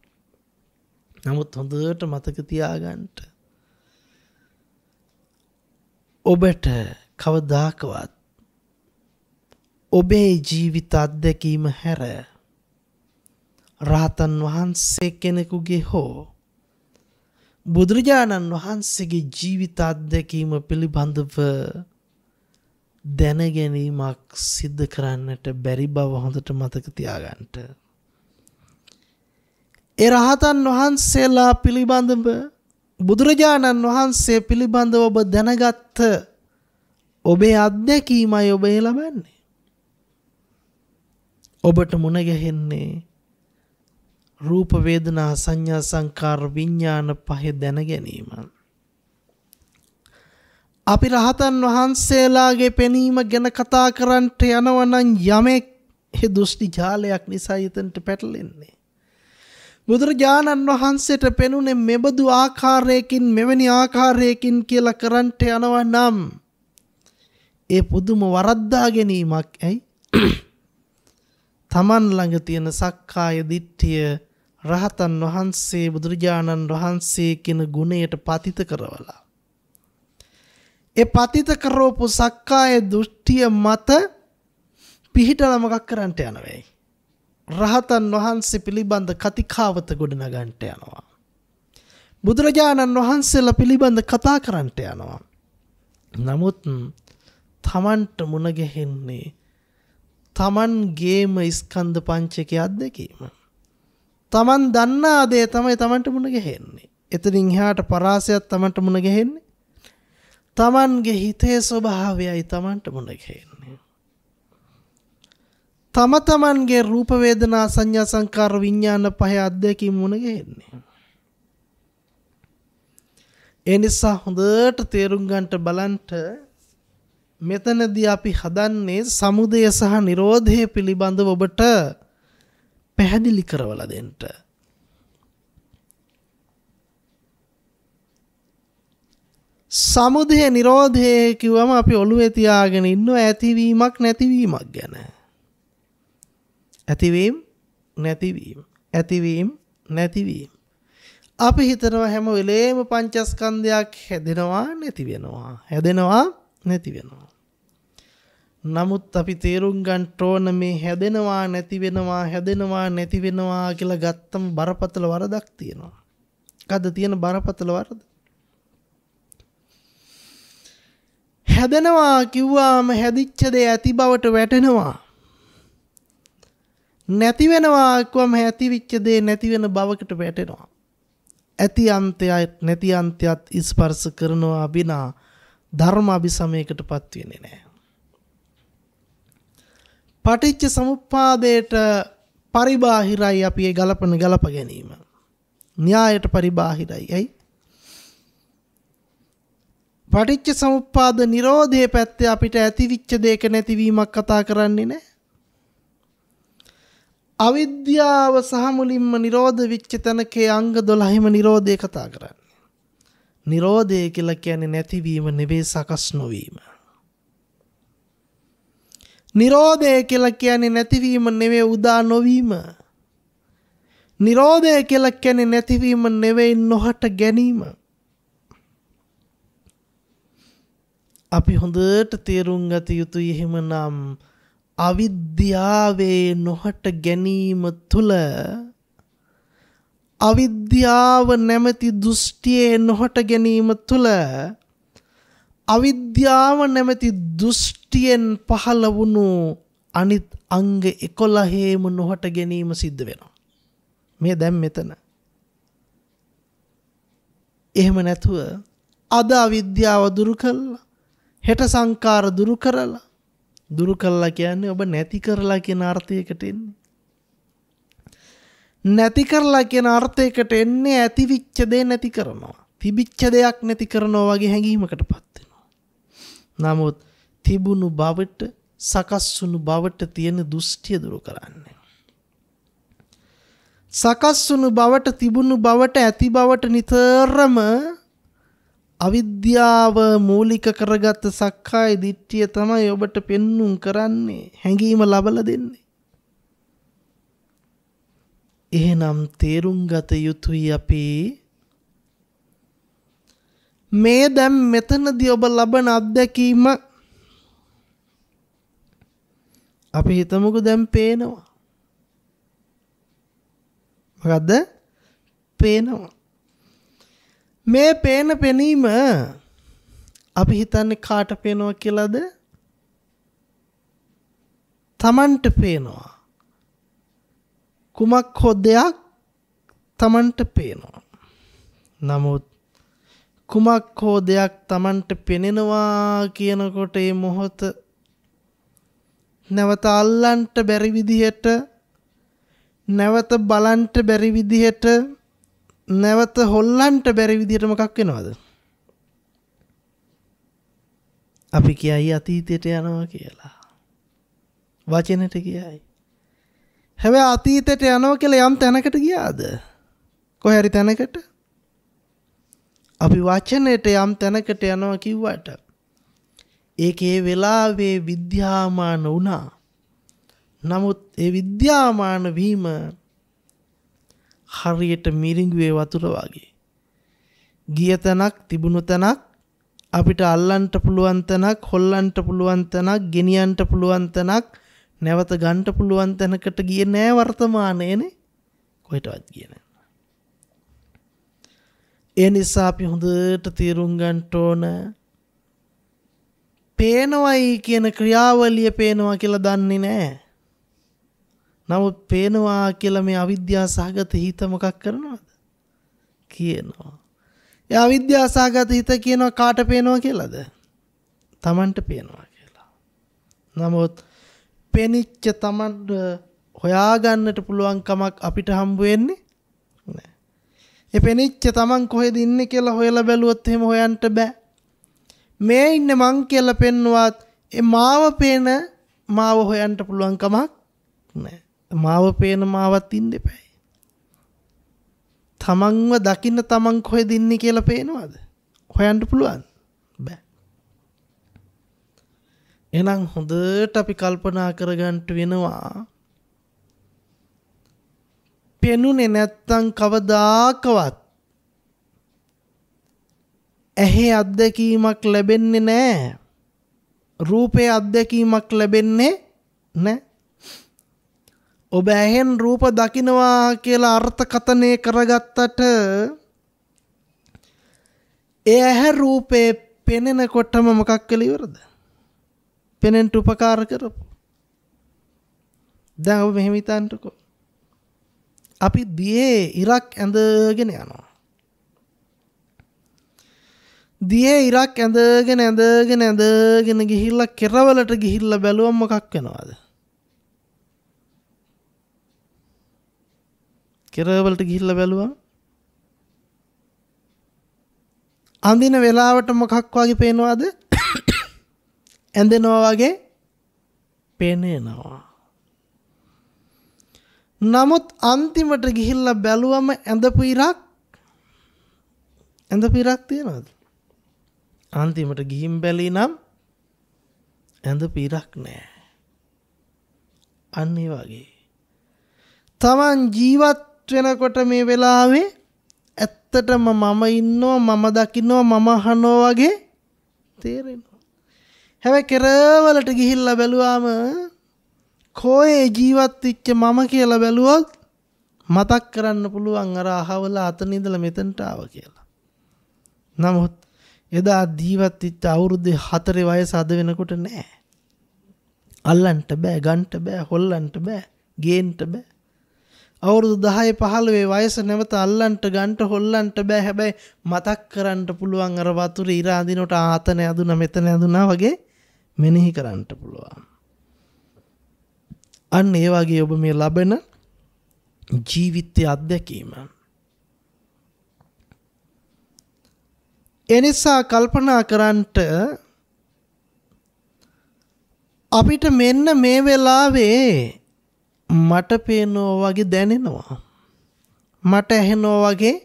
නමුත් හොඳට මතක තියාගන්න. ඔබට කවදාකවත් ඔබේ ජීවිත අත්දැකීම හැර රහතන් වහන්සේ කෙනෙකුගේ හෝ බුදුරජාණන් වහන්සේගේ ජීවිත අත්දැකීම පිළිබඳව දැනගැනීමක් සිද්ධ කරන්නට බැරි බව හොඳට මතක තියාගන්නට. ඒ රහතන් වහන්සේලා පිළිබඳව බුදුරජාණන් වහන්සේ පිළිබඳව ඔබ දැනගත්ත ඔබේ අත්දැකීමයි ඔබ ලබන්නේ. ඔබට මුණගැහෙන්නේ රූප වේදනා සංඥා සංකාර විඤ්ඥාන පහෙ දැන ගැනීම. අපි රහතන් වහන්සේලාගේ පෙනීම ගැන කතා කරන්නට යනවනන් යමෙක් එ දෘෂ්ටි ජාලයක් නිසා එතන්ට පැටලෙන්නේ. බුදුරජාණන් වහන්සේට පෙනුනේ මෙබදු ආකාරයකින් මෙවැනි ආකාරයකින් කියලා කරන්ට යනවා නම් ඒ පුදුම වරද්දා ගැනීමක් ඇයි තමන් ළඟ තියෙන සක්කාය දිට්ඨිය රහතන් වහන්සේ බුදුරජාණන් වහන්සේ කෙන ගුණයට පතිත කරවලා ඒ පතිත කරවපු සක්කාය දෘෂ්ටිය මත පිහිටල මොකක් කරන්නට යනවෙයි. රහතන් වහන්සේ පිළිබඳ කතිකාවත ගොඩනගන්ට යනවා. බුදුරජාණන් වහන්සේලා පිළිබඳ කතා කරන්නට යනවා. නමුත් තමන්ට මුණගැහෙන්නේ තමන්ගේම ස්කන්ධ පංචකය අත්දැකීම. තමන් දන්නා දේ තමයි තමන්ට මුණගැහෙන්නේ. එතනින් එහාට පරාසයක් තමන්ට මුණගැහෙන්නේ තමන්ගේ හිතේ ස්වභාවයයි තමන්ට මුණගැහෙන්නේ. තම තමන්ගේ රූප වේදනා සංඥා සංකාර විඤ්ඤාණ පහ අධ්‍යක්ීම් මුණගැහෙන්නේ. ඒ නිසා හොඳට තේරුම් ගන්නට බලන්ට මෙතනදී අපි හදන්නේ සමුදය සහ නිරෝධය පිළිබඳව ඔබට පැහැදිලි කරවලා දෙන්න. සමුදය නිරෝධය කිව්වම අපි ඔළුවේ තියාගෙන ඉන්නවා ඇතිවීමක් නැතිවීමක් ගැන. ඇතිවීම නැතිවීම ඇතිවීම නැතිවීම. අපි හිතනවා හැම වෙලේම පංචස්කන්ධයක් හැදෙනවා නැති වෙනවා. හැදෙනවා නැති වෙනවා. නමුත් අපි තේරුම් ගන්නට ඕන මේ හැදෙනවා නැති වෙනවා හැදෙනවා නැති වෙනවා කියලා ගත්තම බරපතල වරදක් තියෙනවා. මොකද්ද තියෙන බරපතල වරද? හැදෙනවා කිව්වාම හැදිච්ච දේ ඇති බවට වැටෙනවා. නැති වෙනවා කිව්වම ඇතිවිච්ච දේ නැති වෙන බවකට වැටෙනවා. ඇති අන්තයත් නැති අන්තයත් ස්පර්ශ කරනවා විනා ධර්ම අභිසමයකට පත් වෙන්නේ නැහැ. පටිච්ච සමුප්පාදයට පරිබාහිරයි අපි ඒ ගලපන ගලප ගැනීම. න්‍යායට පරිබාහිරයි. ඇයි? පටිච්ච සමුප්පාද නිරෝධයේ පැත්තේ අපිට ඇතිවිච්ච දෙයක නැතිවීමක් කතා කරන්නේ නැහැ. අවිද්‍යාව සහ මුලින්ම නිරෝධ විච්ච තැනකේ අංග 12ම නිරෝධය කතා කරන්නේ. නිරෝධය කියලා කියන්නේ නැතිවීම නෙවෙයි සකස් නොවීම. නිරෝධය කියලා කියන්නේ නැතිවීම නෙවෙයි උදා නොවීම. නිරෝධය කියලා කියන්නේ නැතිවීම නෙවෙයි නොහට ගැනීම. අපි හොඳට තේරුම් ගත යුතුයි එහෙමනම් අවිද්‍යාවේ නොහට ගැනීම තුල අවිද්‍යාව නැමැති දෘෂ්ටියේ නොහට ගැනීම තුල අවිද්‍යාව නැමැති දෘෂ්ටියෙන් පහළ වුණු අනිත් අංග 11ේම නොහට ගැනීම සිද්ධ වෙනවා. මේ දැන් මෙතන. එහෙම නැතුව අද අවිද්‍යාව දුරු කළා හෙට සංකාර දුරු කරලා දුරු කළා කියන්නේ ඔබ නැති කරලා කියන අර්ථයකට එන්නේ. නැති කරලා කියන අර්ථයකට එන්නේ ඇතිවිච්ච දේ නැති කරනවා. තිබිච්ච දෙයක් නැති කරනවා වගේ හැඟීමකට පත්වෙනවා. නමුත් තිබුණු බවට සකස්වුණු බවට තියෙන දෘෂ්ටිය දුරු කරන්නේ. සකස්වුණු බවට තිබුණු බවට ඇති බවට නිතරම අවිද්‍යාව මූලික කරගත්ත සක්කාය දිට්ඨිය තමයි ඔබට පෙන්눔 කරන්නේ හැඟීම ලබල දෙන්නේ. එහෙනම් තේරුම් ගත යුතුයි අපි මේ දැම් මෙතනදී ඔබ ලබන අත්දැකීම අපි හිතමුකු දැම් පේනවා. මොකද්ද? පේනවා. මේ පේන පෙනීම අපි හිතන්නේ කාට පේනවා කියලාද? තමන්ට පේනවා. කුමක් හෝ දෙයක් තමන්ට පේනවා. නමුත් කුමක් හෝ දෙයක් තමන්ට පෙනෙනවා කියනකොට ඒ මොහොත නැවත අල්ලන්ට බැරි විදිහට නැවත බලන්ට බැරි විදිහට නැවත හොල්ලන්ට බැරි විදිහට මොකක් වෙනවද? අපි කියයි අතීතයට යනවා කියලා. වචනෙට කියයි. හැබැයි අතීතයට යනවා කියලා යම් තැනකට ගියාද? කොහේ හරි තැනකට? අපි වචනෙට යම් තැනකට යනවා කිව්වට ඒකේ වෙලාවේ විද්‍යාමාන වුණා. නමුත් ඒ විද්‍යාමාන වීම හරියට මිරිඟුවේ වතුර වගේ. ගිය තැනක් තිබුණු තැනක් අපිට අල්ලන්ට පුළුවන් තැනක් හොල්ලන්ට පුළුවන් තැනක් ගෙනියන්ට පුළුවන් තැනක් නැවත ගන්ට පුළුවන් තැනකට ගිය නෑ වර්තමානයනේ කොහෙටවත් ගිය නෑ. ඒ නිසා අපි හොඳට තේරුම් ගන්නට ඕන පේනවයි කියන ක්‍රියාවලිය පේනවා කියලා දන්නේ නෑ. නමුත් පේනවා කියලා මේ අවිද්‍යා සහගත හිත මොකක් කරනවද? කියනවා. ඒ අවිද්‍යා සහගත හිත කියනවා කාට පේනවා කියලාද? Tamanට පේනවා කියලා. නමුත් පෙනිච්ච Tamanට හොයාගන්නට පුළුවන් කමක් අපිට හම්බ වෙන්නේ නැහැ. ඒ පෙනිච්ච Taman කොහෙද ඉන්නේ කියලා හොයලා බැලුවොත් එහෙම හොයන්න බෑ. මේ ඉන්නේ මං කියලා පෙන්නුවත් ඒ මාව පේන මාව හොයන්න පුළුවන් කමක් නැහැ. මාව පේන මාවත් ඉන්න එපයි. තමන්ව දකින්න තමන් කොහෙද ඉන්නේ කියලා පේනවද? හොයන්න පුළුවන්. බෑ. එහෙනම් හොඳට අපි කල්පනා කරගන්න වෙනවා. පෙනුනේ නැත්තම් කවදාකවත් ඇහි අත්දැකීමක් ලැබෙන්නේ නැහැ. රූපේ අත්දැකීමක් ලැබෙන්නේ නැහැ. ඔබ ඇහෙන් රූප දකිනවා කියලා අර්ථකථනය කරගත්තට ඒ ඇහැ රූපේ පෙනෙනකොටම මොකක් කළ ඉවරද? පෙනෙන්ට උපකාර කරපු. දැන් ඔබ මෙහෙම හිතන්නකෝ. අපි දියේ ඉරක් ඇඳගෙන යනවා. දියේ ඉරක් ඇඳගෙන ඇඳගෙන ඇඳගෙන ගිහිල්ලා කෙරවලට ගිහිල්ලා බැලුවම මොකක් වෙනවද? කෙරවලට ගිහිල්ලා බැලුවා අඳින වෙලාවට මොකක් වගේ පේනවාද ඇඳෙනවා වගේ පේනනවා නමුත් අන්තිමට ගිහිල්ලා බැලුවම ඇඳපු ඉරක් ඇඳපු ඉරක් තියනවද? අන්තිමට ගිහින් බැලී නම් ඇඳපු ඉරක් නෑ. අන්න වගේ. තමන් ජීවත් වෙනකොට මේ වෙලාවේ ඇත්තටම මම ඉන්නවා මම දකින්නවා මම අහනවා වගේ තේරෙනවා. හැබැයි කෙරවලට ගිහිල්ලා බැලුවාම කෝයේ ජීවත් වෙච්ච මම කියලා බැලුවොත් මතක් කරන්න පුළුවන් අර අහවල අතන ඉඳලා මෙතනට ආව කියලා. නමුත් එදා ජීවත් වෙච්ච අවුරුදු 4 වයස අද වෙනකොට නෑ. අල්ලන්ට බෑ, ගන්ට බෑ, හොල්ලන්ට බෑ, ගේන්ට බෑ. අවුරුදු 10 15 වයස නැවත අල්ලන්ට ගන්ට හොල්ලන්ට බෑ හැබැයි මතක් කරන්න පුළුවන් අර වතුර ඉර අඳිනකොට ආතන ඇදුනා මෙතන ඇදුනා වගේ මෙනෙහි කරන්න පුළුවන්. අන්න ඒ වගේ ඔබ මේ ලබන ජීවිත්‍ය අත්දැකීම. එනිසා කල්පනා කරන්ට අපිට මෙන්න මේ වෙලාවේ මට පේනෝ වගේ දැනෙනවා. මට ඇහෙනෝ වගේ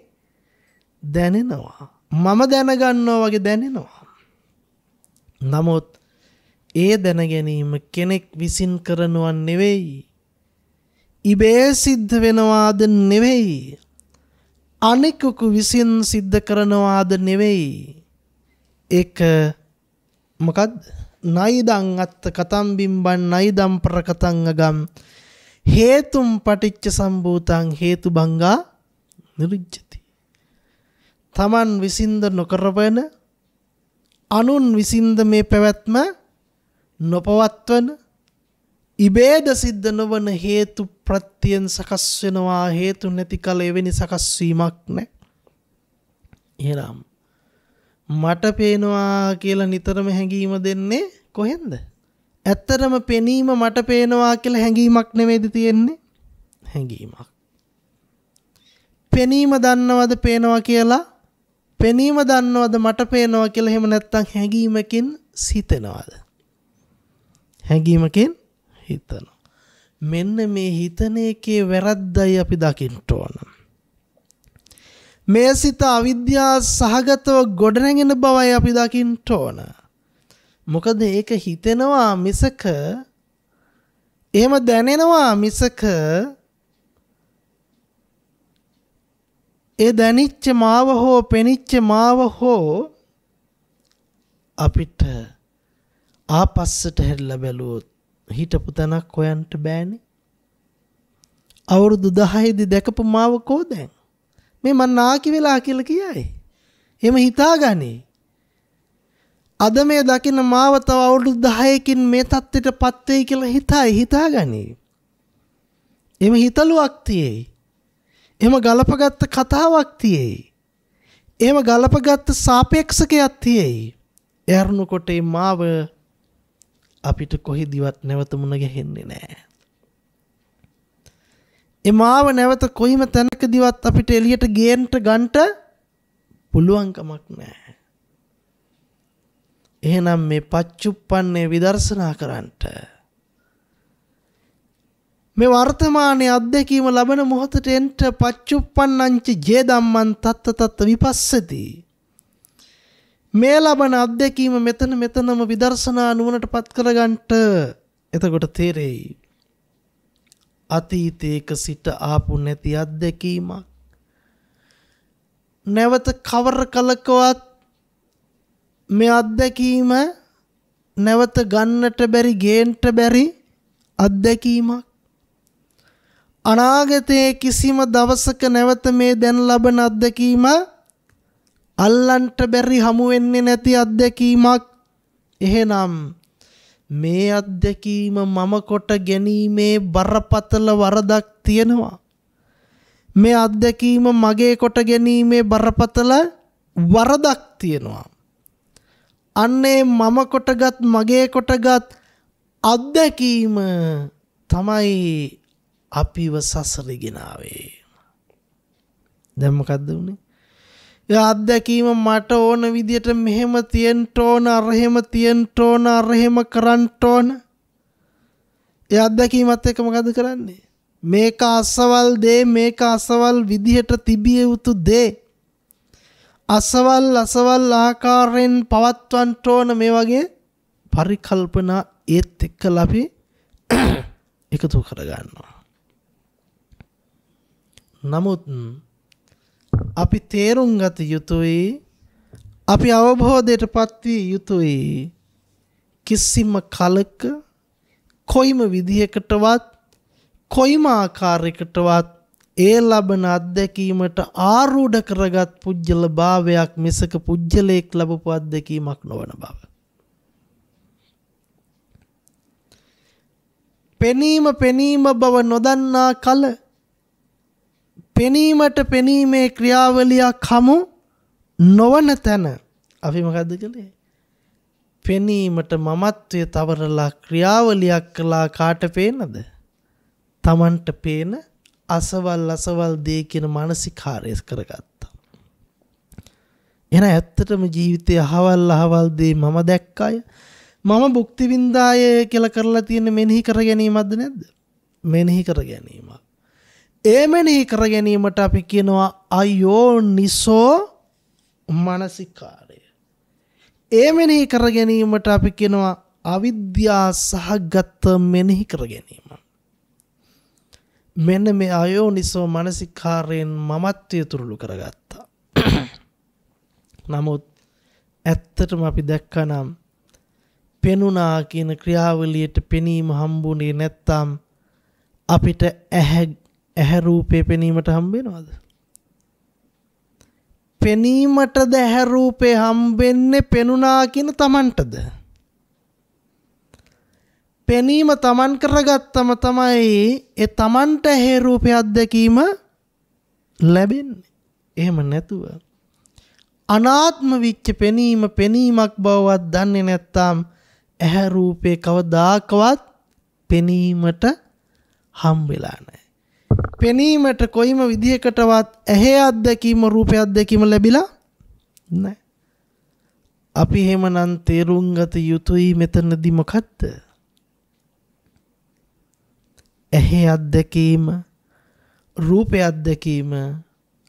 දැනෙනවා. මම දැනගන්නෝ වගේ දැනෙනවා. නමුත් ඒ දැනගැනීම කෙනෙක් විසින් කරනුවන් නෙවෙයි. ඉබේ සිද්ධ වෙනවාද නෙවෙයි. අනෙකුකු විසින් සිද්ධ කරනවාද නෙවෙයි. එක මොකද නයිදං අත්ත කතම්බිම්බන් නයිදම් ප්‍රකතංගගම් හේතුම් පටිච්ච සම්භූතං හේතු බංගා නිරුජ්ජති. තමන් විසින්ද නොකරවන අනුන් විසින්ද මේ පැවැත්ම නොපවත්වන ඉබේද සිද්ධ නොවන හේතු ප්‍රත්තියෙන් සකස් වෙනවා හේතු නැති කල එවැනි සකස්වීමක් නෑ. එනම් මට පේනවා කියලා නිතරම හැඟීම දෙන්නේ කොහෙන්ද. ඇත්තරම පෙනීම මට පේනවා කියලා හැඟීමක් නෙවෙයිද තියෙන්නේ හැඟීමක්. පෙනීම දන්නවද පේනවා කියලා පෙනීම දන්නවද මට පේනවා කියලා එහෙම නැත්තම් හැඟීමකින් සිතෙනවද? හැඟීමකින් හිතනවා. මෙන්න මේ හිතන එකේ වැරද්දයි අපි දකින්න ඕන. මේ සිත අවිද්‍යා සහගතව ගොඩනැගෙන බවයි අපි දකින්න ඕන. මොකද ඒක හිතෙනවා මිසක එහෙම දැනෙනවා මිසක ඒ දැනිච්ච මාව හෝ පෙනිච්ච මාව හෝ අපිට ආපස්සට හැරිලා බැලුවොත් හිටපු තැනක් හොයන්ට බෑනේ. අවුරුදු 10 දැකපු මාව කෝ දැන්? මේ මං නාකි වෙලා කියලා කියයි. එහෙම හිතාගනි. අද මේ දකින මාව තව අවුරුදු 10කින් මේ தත්ත්වයට පත් වෙයි කියලා හිතයි හිතාගනි. එහෙම හිතලුවක් තියෙයි. එහෙම ගලපගත්ත කතාවක් තියෙයි. එහෙම ගලපගත්ත සාපේක්ෂකයක් තියෙයි. එහරුණකොට මාව අපිට කොහෙදිවත් නැවත මුණ ගැහෙන්නේ නැහැ. එමාව නැවත කොයිම තැනකදිවත් අපිට එළියට ගේන්ට ගන්ට පුළුවන්කමක් නැහැ. එහෙනම් මේ පච්චුප්පන්නේ විදර්ශනා කරන්නට මේ වර්තමානයේ අත්දැකීම ලබන මොහොතට එන්ට පච්චුප්පන්නංච ජේ ධම්මං තත්ත තත්ත විපස්සති මේ ලබන අත්දැකීම මෙතන මෙතනම විදර්ශනා නුවණට පත් කරගන්නට එතකොට තේරෙයි. අතීතයක සිට ආපු නැති අත්දැකීමක්. නැවත කවර කලකවත් මේ අත්දැකීම නැවත ගන්නට බැරි ගේන්ට බැරි අත්දැකීමක්. අනාගතයේ කිසිම දවසක නැවත මේ දැන් ලබන අත්දැකීම අල්ලන්ට බැරි හමු වෙන්නේ නැති අත්දැකීමක්. එහෙනම් මේ අත්දැකීම මම කොට ගැනීමේ බරපතල වරදක් තියෙනවා. මේ අත්දැකීම මගේ කොට ගැනීමේ බරපතල වරදක් තියෙනවා. අන්නේ මම කොටගත් මගේ කොටගත් අත්දැකීම තමයි අපිව සසරගෙනාවේ දැන් මොකද්ද උනේ ඒ අත්දැකීම මට ඕන විදියට මෙහෙම තියෙන්න ඕන අරහෙම තියෙන්න ඕන අරහෙම කරන්න ඕන. ඒ අත්දැකීමත් එක්ක මොකද කරන්නේ? මේක අසවල් දේ මේක අසවල් විදිහට තිබිය යුතු දේ. අසවල් අසවල් ආකාරයෙන් පවත්වන්නට ඕන මේ වගේ පරිකල්පනා ඒත් එක්කලා අපි එකතු කරගන්නවා. නමුත් අපි තේරුම් ගත යුතුයි අපි අවබෝධයට පත්විය යුතුයි කිසිම කලක කොයිම විදිහකටවත් කොයිම ආකාරයකටවත් ඒ ලබන අත්දැකීමට ආරූඪ කරගත් පුජ්‍යල භාවයක් මිසක පුජ්‍යලයක් ලැබපු අත්දැකීමක් නොවන බව. පෙනීම පෙනීම බව නොදන්නා කල පෙනීමට පෙනීමේ ක්‍රියාවලියක් හමු නොවන තැන අපි මොකද්ද කළේ? පෙනීමට මමත්වය තවරලා ක්‍රියාවලියක් කළා කාට පේනද? Tamanට පේන අසවල් අසවල් දේ කියන මානසිකාරය කරගත්තා. එන ඇත්තටම ජීවිතය අහවල් අහවල් දේ මම දැක්කය මම භුක්ති විඳාය කියලා කරලා තියෙන මෙනෙහි කර ගැනීමක්ද නැද්ද? මෙනෙහි කර ගැනීමක්. ඒ මෙනෙහි කර ගැනීමට අපි කියනවා අයෝනිසෝ මනසිකාරය. ඒ මෙනෙහි කර ගැනීමට අපි කියනවා අවිද්‍යා සහගත මෙනෙහි කර ගැනීම. මෙන්න මේ අයෝනිසෝ මනසිකාරයෙන් මමත්වය තුරුළු කරගත්තා. නමුත් ඇත්තටම අපි දැක්කනම් පෙනුනා කියන ක්‍රියාවලියට පෙනීම හම්බුනේ නැත්තම් අපිට ඇහැරූපය පෙනීමට හම්බෙනවාද. පෙනීමටද ඇහැරූපය හම්බෙන්නේ පෙනුනා කියන තමන්ටද. පෙනීම තමන් කරගත්තම තමයි ඒ තමන්ට ඇහෙරූපය අත්දැකීම ලැබෙන්නේ. එහෙම නැතුව. අනාත්ම විච්ච පෙනීම පෙනීමක් බවවත් දන්නේ නැත්තාම් ඇහැ රූපේ කවදාකවත් පෙනීමට හම්බෙලා නැහැ. පෙනීමට කොයිම විදිහකටවත් ඇහි අත්දැකීම රූපය අත්දැකීම ලැබිලා නැහැ. අපි එහෙමනම් තේරුම් ගත යුතුයි මෙතනදී මොකද්ද? ඇහි අත්දැකීම රූපය අත්දැකීම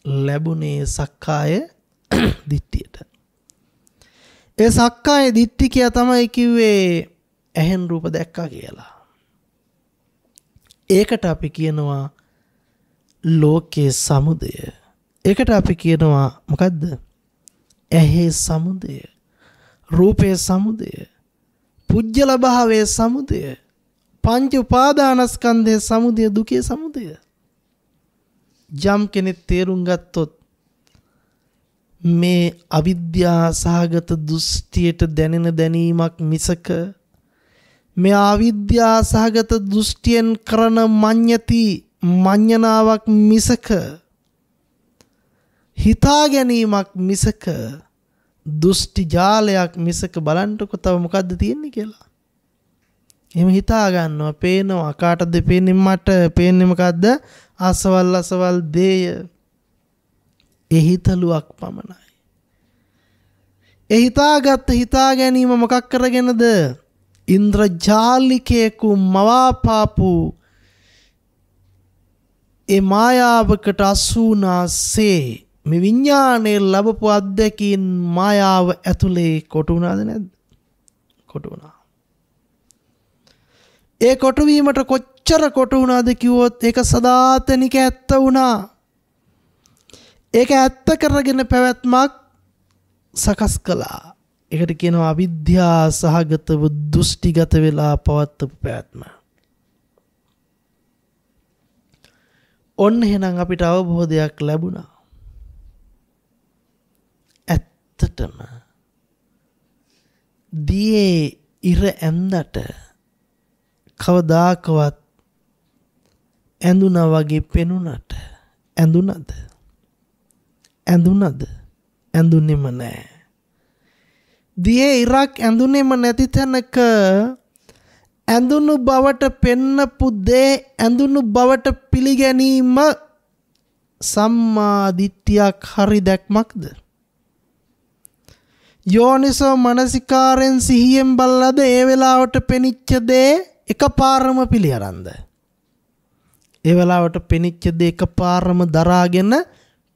ලැබුණේ සක්කාය දිට්ඨියට. ඒ සක්කාය දිට්ඨිකයා තමයි කිව්වේ ඇහෙන් රූප දැක්කා කියලා. ඒකට අපි කියනවා ලෝකයේ සමුදය. ඒකට අපි කියනවා මොකද්ද? ඇහි සමුදය. රූපයේ සමුදය. පුජ්‍යල භාවයේ සමුදය. පංච උපාදානස්කන්ධයේ සමුදය දුකේ සමුදය. යම් කෙනෙක් තේරුම් ගත්තොත් මේ අවිද්‍යා සහගත දෘෂ්ටියට දැනෙන දැනීමක් මිසක මේ අවිද්‍යා සහගත දෘෂ්ටියෙන් කරන මඤ්ඤති මඤ්ඤණාවක් මිසක හිතා ගැනීමක් මිසක දෘෂ්ටි ජාලයක් මිසක බලන්නකො තව මොකද්ද තියෙන්නේ කියලා. එහෙම හිතා ගන්නවා පේනවා කාටද පේන්නේ මට පේන්නේ මොකද්ද අසවල් අසවල් දේය ඒ හිතලුවක් පමණයි. ඒ හිතාගත්ත හිතා ගැනීම මොකක් කරගෙනද? ඉන්ද්‍රජාලිකයෙකු මවාපාපු ඒ මායාවකට අසුනාසේ මේ විඤ්ඥානය ලබපු අත්දැකින් මායාව ඇතුළේ කොටුුණාද නැද කොටුුණා. ඒ කොටුවීමට කොච්චර කොටුුණාද කිවොත් එක සදාතනික ඇත්ත වුණා ඒක ඇත්ත කරගෙන පැවැත්මක් සකස් කළා. එකට කියනවා අවිද්‍යා සහගතව දෘෂ්ටිගත වෙලා පවත්වපු පැවැත්ම. ඔන්න එහෙනම් අපිට අවබෝධයක් ලැබුණා. ඇත්තටම දියේ ඉර ඇන්දට කවදාකවත් ඇඳුන වගේ පෙනුනට ඇඳුනද ඇඳුනද ඇඳුනෙම නෑ. දිය ඉරක් ඇඳුනෙම නැති තැනක ඇඳුණු බවට පෙන්නපු දේ ඇඳුණු බවට පිළිගැනීම සම්මාදිට්ටියක් හරි දැක්මක්ද. යෝනිසෝ මනසිකාරයෙන් සිහියෙන් බල්ලද ඒ වෙලාවට පෙනිච්ච දේ එක පාරම පිළි අරන්ද. ඒ වෙලාවට පෙනිච්ච දේ එක පාරම දරාගෙන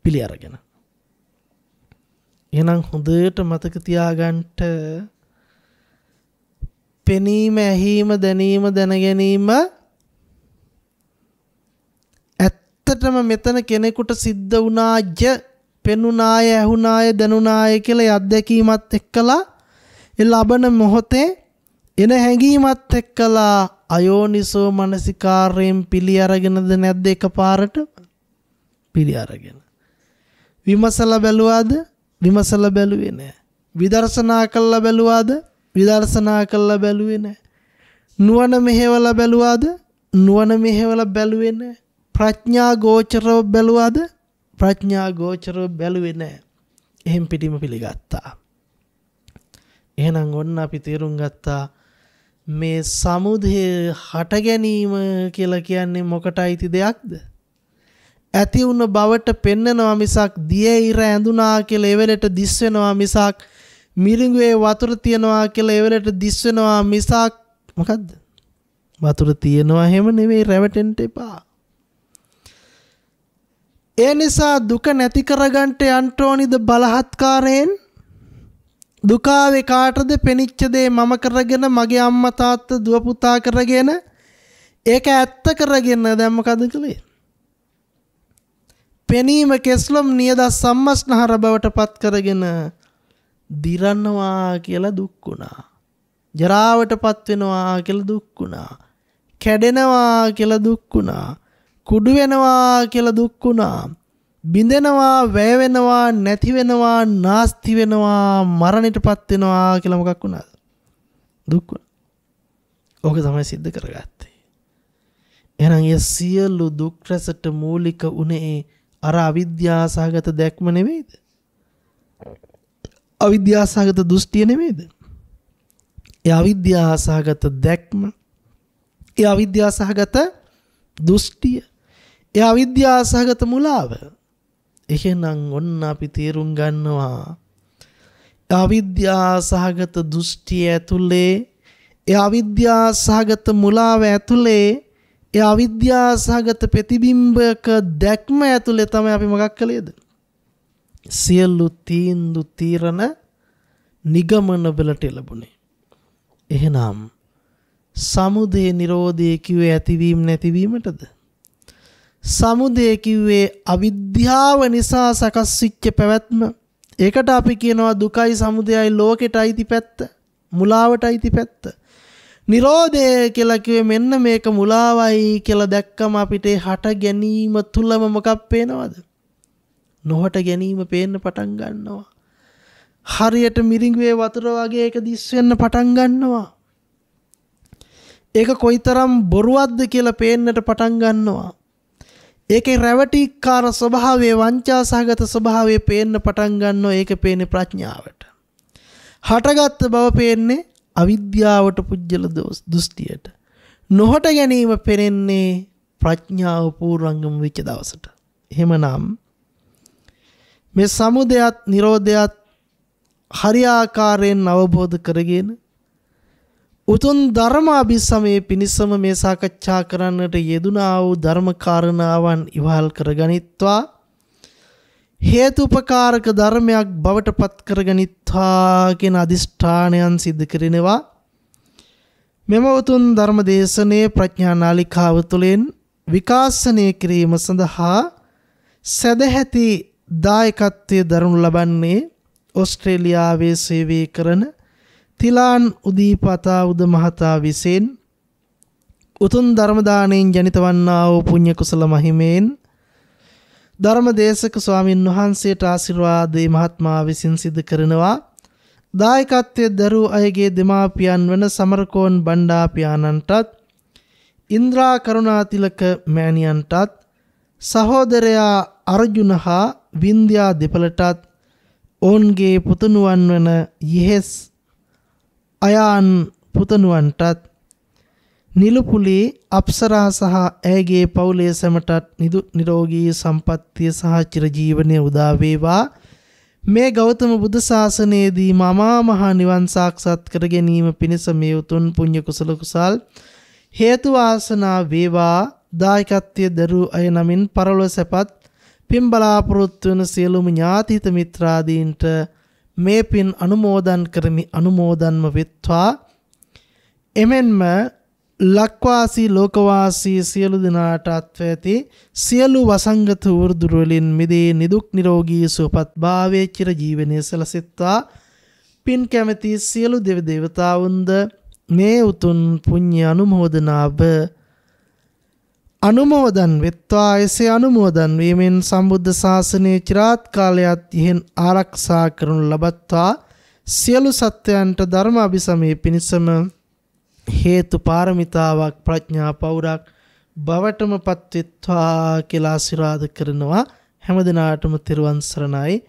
පිළි අරගෙන. එහෙනම් හොඳට මතක තියාගන්නට පෙනීම ඇහිීම දැනීම දැනගැනීම ඇත්තටම මෙතන කෙනෙකුට සිද්ධ වුණාජ පෙනුනාය ඇහුනාය දැනුනාය කියලා අත්දැකීමත් එක්කලා ඒ ලබන මොහොතේ එන හැඟීමත් එක්කලා අයෝනිසෝ මනසිකාරයෙන් පිළි අරගෙනද නැද්ද එකපාරට? පිළි අරගෙන. විමසලා බැලුවාද? විමසල බැලුවේ නෑ. විදර්ශනා කල්ලා බැලුවාද? විදර්ශනා කල්ලා බැලුවේ නෑ. නුවන මෙහෙවල බැලුවාද නුවන මෙහෙවල බැලුවේ නෑ. ප්‍රඥා ගෝචරව බැලුවාද ප්‍රඥා ගෝචරව බැලුවේ නෑ. එහෙම් පිටිම පිළිගත්තා. එහෙනම් ඔන්න අපි තේරුම් ගත්තා මේ සමුදය හට ගැනීම කියලා කියන්නේ මොකට අයිති දෙයක්ද? ඇති වුණ බවට පෙන්නනවා මිසක් දිය ඉර ඇඳුනා කියලා එවෙලට දිස් වෙනවා මිසක් මිරිඟුවේ වතුර තියනවා කියලා එවෙලට දිස් වෙනවා මිසක් මොකද්ද? වතුර තියනවා හැම නෙවෙයි රැවටෙන්න එපා. ඒ නිසා දුක නැති කරගන්නට යන්න ඕනිද බලහත්කාරයෙන්? දුකාවේ කාටද පෙනිච්ච දේ මම කරගෙන මගේ අම්මා තාත්තා දුව පුතා කරගෙන ඒක ඇත්ත කරගෙන දැන් මොකද කළේ? පෙනීම කෙස්ලොම් නියද සම්මස්නහර බවට පත් කරගෙන දිරන්නවා කියලා දුක්ුණා. ජරාවට පත්වෙනවා කියල දුක්කුණා. කැඩෙනවා කියල දුක්කුණා. කුඩු වෙනවා කියල දුක්කුණා. බිඳෙනවා වැෑවෙනවා නැතිවෙනවා නාස්ති වෙනවා මරණට පත්වෙනවා කියලමකක් වුණාද. දුක්කුණ. ඕක තමයි සිද්ධ කරගත්තේ. එනම් ඒ සියල්ලු දුක්රැසට මූලික උනේ අර අවිද්‍යාසාගත දැක්ම නෙවෙයිද. අවිද්‍යාසාගත දෘෂ්ටිය නෙවෙයිද. ඒ අවිද්‍යාසාගත දැක්ම ඒ අවිද්‍යාසහගත දෘෂ්ටිය ඒ අවිද්‍යාසහගත මුලාව එහෙනම් ඔන්න අපි තේරුම් ගන්නවා අවිද්‍යාසහගත දෘෂ්ටිය ඇතුලේ ඒ අවිද්‍යාසහගත මුලාව ඇතුලේ ඒ අවිද්‍යාසහගත ප්‍රතිබිම්බක දැක්ම ඇතුලේ තමයි අපි මොකක් කළේද? සියලු තීන්දු තීරණ නිගමන වලට ලැබුණේ. එහෙනම් සමුදය නිරෝධය කිව්වේ ඇතිවීම නැතිවීමටද? සමුදය කිව්වේ අවිද්‍යාව නිසා සකස් වෙච්ච පැවැත්ම. ඒකට අපි කියනවා දුකයි සමුදයයි ලෝකෙට අයිති පැත්ත, මුලාවට අයිති පැත්ත. නිරෝධය කියලා කිව්වේ මෙන්න මේක මුලාවයි කියලා දැක්කම අපිට හට ගැනීම තුලම මොකක් පේනවද? නොහට ගැනීම පේන්න පටන් ගන්නවා. හරියට මිරිඟුවේ වතුර වගේ ඒක දිස් වෙන්න පටන් ගන්නවා. ඒක කොයිතරම් බොරුවක්ද කියලා පේන්නට පටන් ගන්නවා. ඒකේ රැවටිකාර ස්වභාවයේ වංචා සහගත ස්වභාවයේ පේන්න පටන් ගන්නවා ඒක පේන්නේ ප්‍රඥාවට. හටගත්ත බව පේන්නේ අවිද්‍යාවට පුජ්‍යල දෘෂ්ටියට. නොහට ගැනීම පෙනෙන්නේ ප්‍රඥාව පූර්වංගම වෙච්ච දවසට. එහෙමනම් මේ සමුදයත් නිරෝධයත් හරියාකාරයෙන් අවබෝධ කරගෙන උතුන් ධර්ම අභිසමයේ පිණිසම මේ සාකච්ඡා කරන්නට යෙදුනා වූ ධර්ම කාරණාවන් ඉවහල් කරගනිත්වා. හේතුපකාරක ධර්මයක් බවට පත් කරගනිත්වා කියන අදිෂ්ඨානයන් සිද්ධ කරනවා. මෙම උතුම් ධර්ම දේශනයේ ප්‍රඥා නාලිකාව තුළින් විකාශනය කිරීම සඳහා සදැහැති දායකත්වය දරනු ලබන්නේ ඔස්ට්‍රේලියාවේ සේවය කරන තිලාන් උදීපතා උද මහතා විසින් උතුම් ධර්මදානයෙන් ජනිත වන්නා වූ පුණ්‍ය කුසල මහිමෙන් ධර්මදේශක ස්වාමින් වහන්සේට ආශිර්වාදේ මහත්මා විසින් සිදු කරනවා. දායකත්වයේ දරූ අයගේ දෙමාපියන් වන සමරකෝන් බණ්ඩාපියාණන්ටත් ඉන්ද්‍රා කරුණාතිලක මෑණියන්ටත් සහෝදරයා අර්ජුන හා වින්ද්‍යා දෙපළටත් ඔවුන්ගේ පුතණුවන් වන යෙහෙස් අයාන් පුතණුවන්ටත් නිලුපුලි අප්සරා සහ ඇයගේ පවුලේ සැමටත් නිදු නිරෝගී සම්පත්තිය සහ චිරජීවනය උදා වේවා. මේ ගෞතම බුදු සාසනයේදී මමා මහ නිවන් සාක්ෂාත් කර ගැනීම පිණිස මේ උතුම් පුණ්‍ය කුසල කුසල් හේතු වාසනා වේවා. දායකත්වයේ දරු අය නමින් පරලොව සැපත් පින් බලාපොරොත්තු වන සියලුම ඥාතිහිත මිත්‍රාදීන්ට මේ පින් අනුමෝදන් කරමි අනුමෝදන්ම වෙත්වා. එමෙන්ම ලක්වාසී ලෝකවාසී සියලු දෙනාට අත්ව ඇති සියලු වසංගත වෘදුරුවලින් මිදේ නිදුක් නිරෝගී සුවපත් භාවයේ චිර ජීවනයේ සලසෙත්වා. පින් කැමැති සියලු දෙව දේවතාවුන්ද මේ උතුම් පුණ්‍ය අනුමෝදනාව අනුමෝදන් වෙත්වා එසේ අනුමෝදන් වීමෙන් සම්බුද්ධ ශාසනයේ চিරාත් කාලයක් ඉහෙන් ආරක්ෂා කරනු ලබත්වා සියලු සත්වයන්ට ධර්ම අභිසමයේ පිණසම හේතු පාරමිතාවක් ප්‍රඥා පෞරක් බවටම පත්වෙත්වා කියලා ආශිර්වාද කරනවා. හැමදිනාටම තෙරුවන් සරණයි.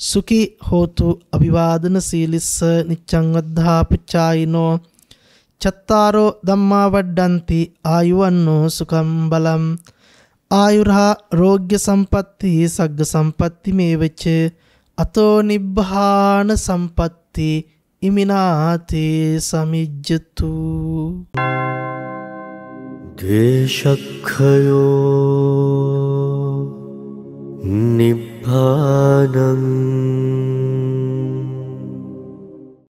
සුඛී හෝතු අභිවාදන සීලිස්ස නිච්ඡං වද්ධාපචායිනෝ චත්තාරෝ ධම්මා වඩ්ඩಂತಿ ආයුවන්නෝ සුඛම් බලම්. ආයුරා රෝග්‍ය සම්පatti සග්ග සම්පatti මේවච අතෝ නිබ්බාන සම්පatti ඉමිනාතේ සමිජ්ජතු. දේශක්ඛයෝ නිබ්බානං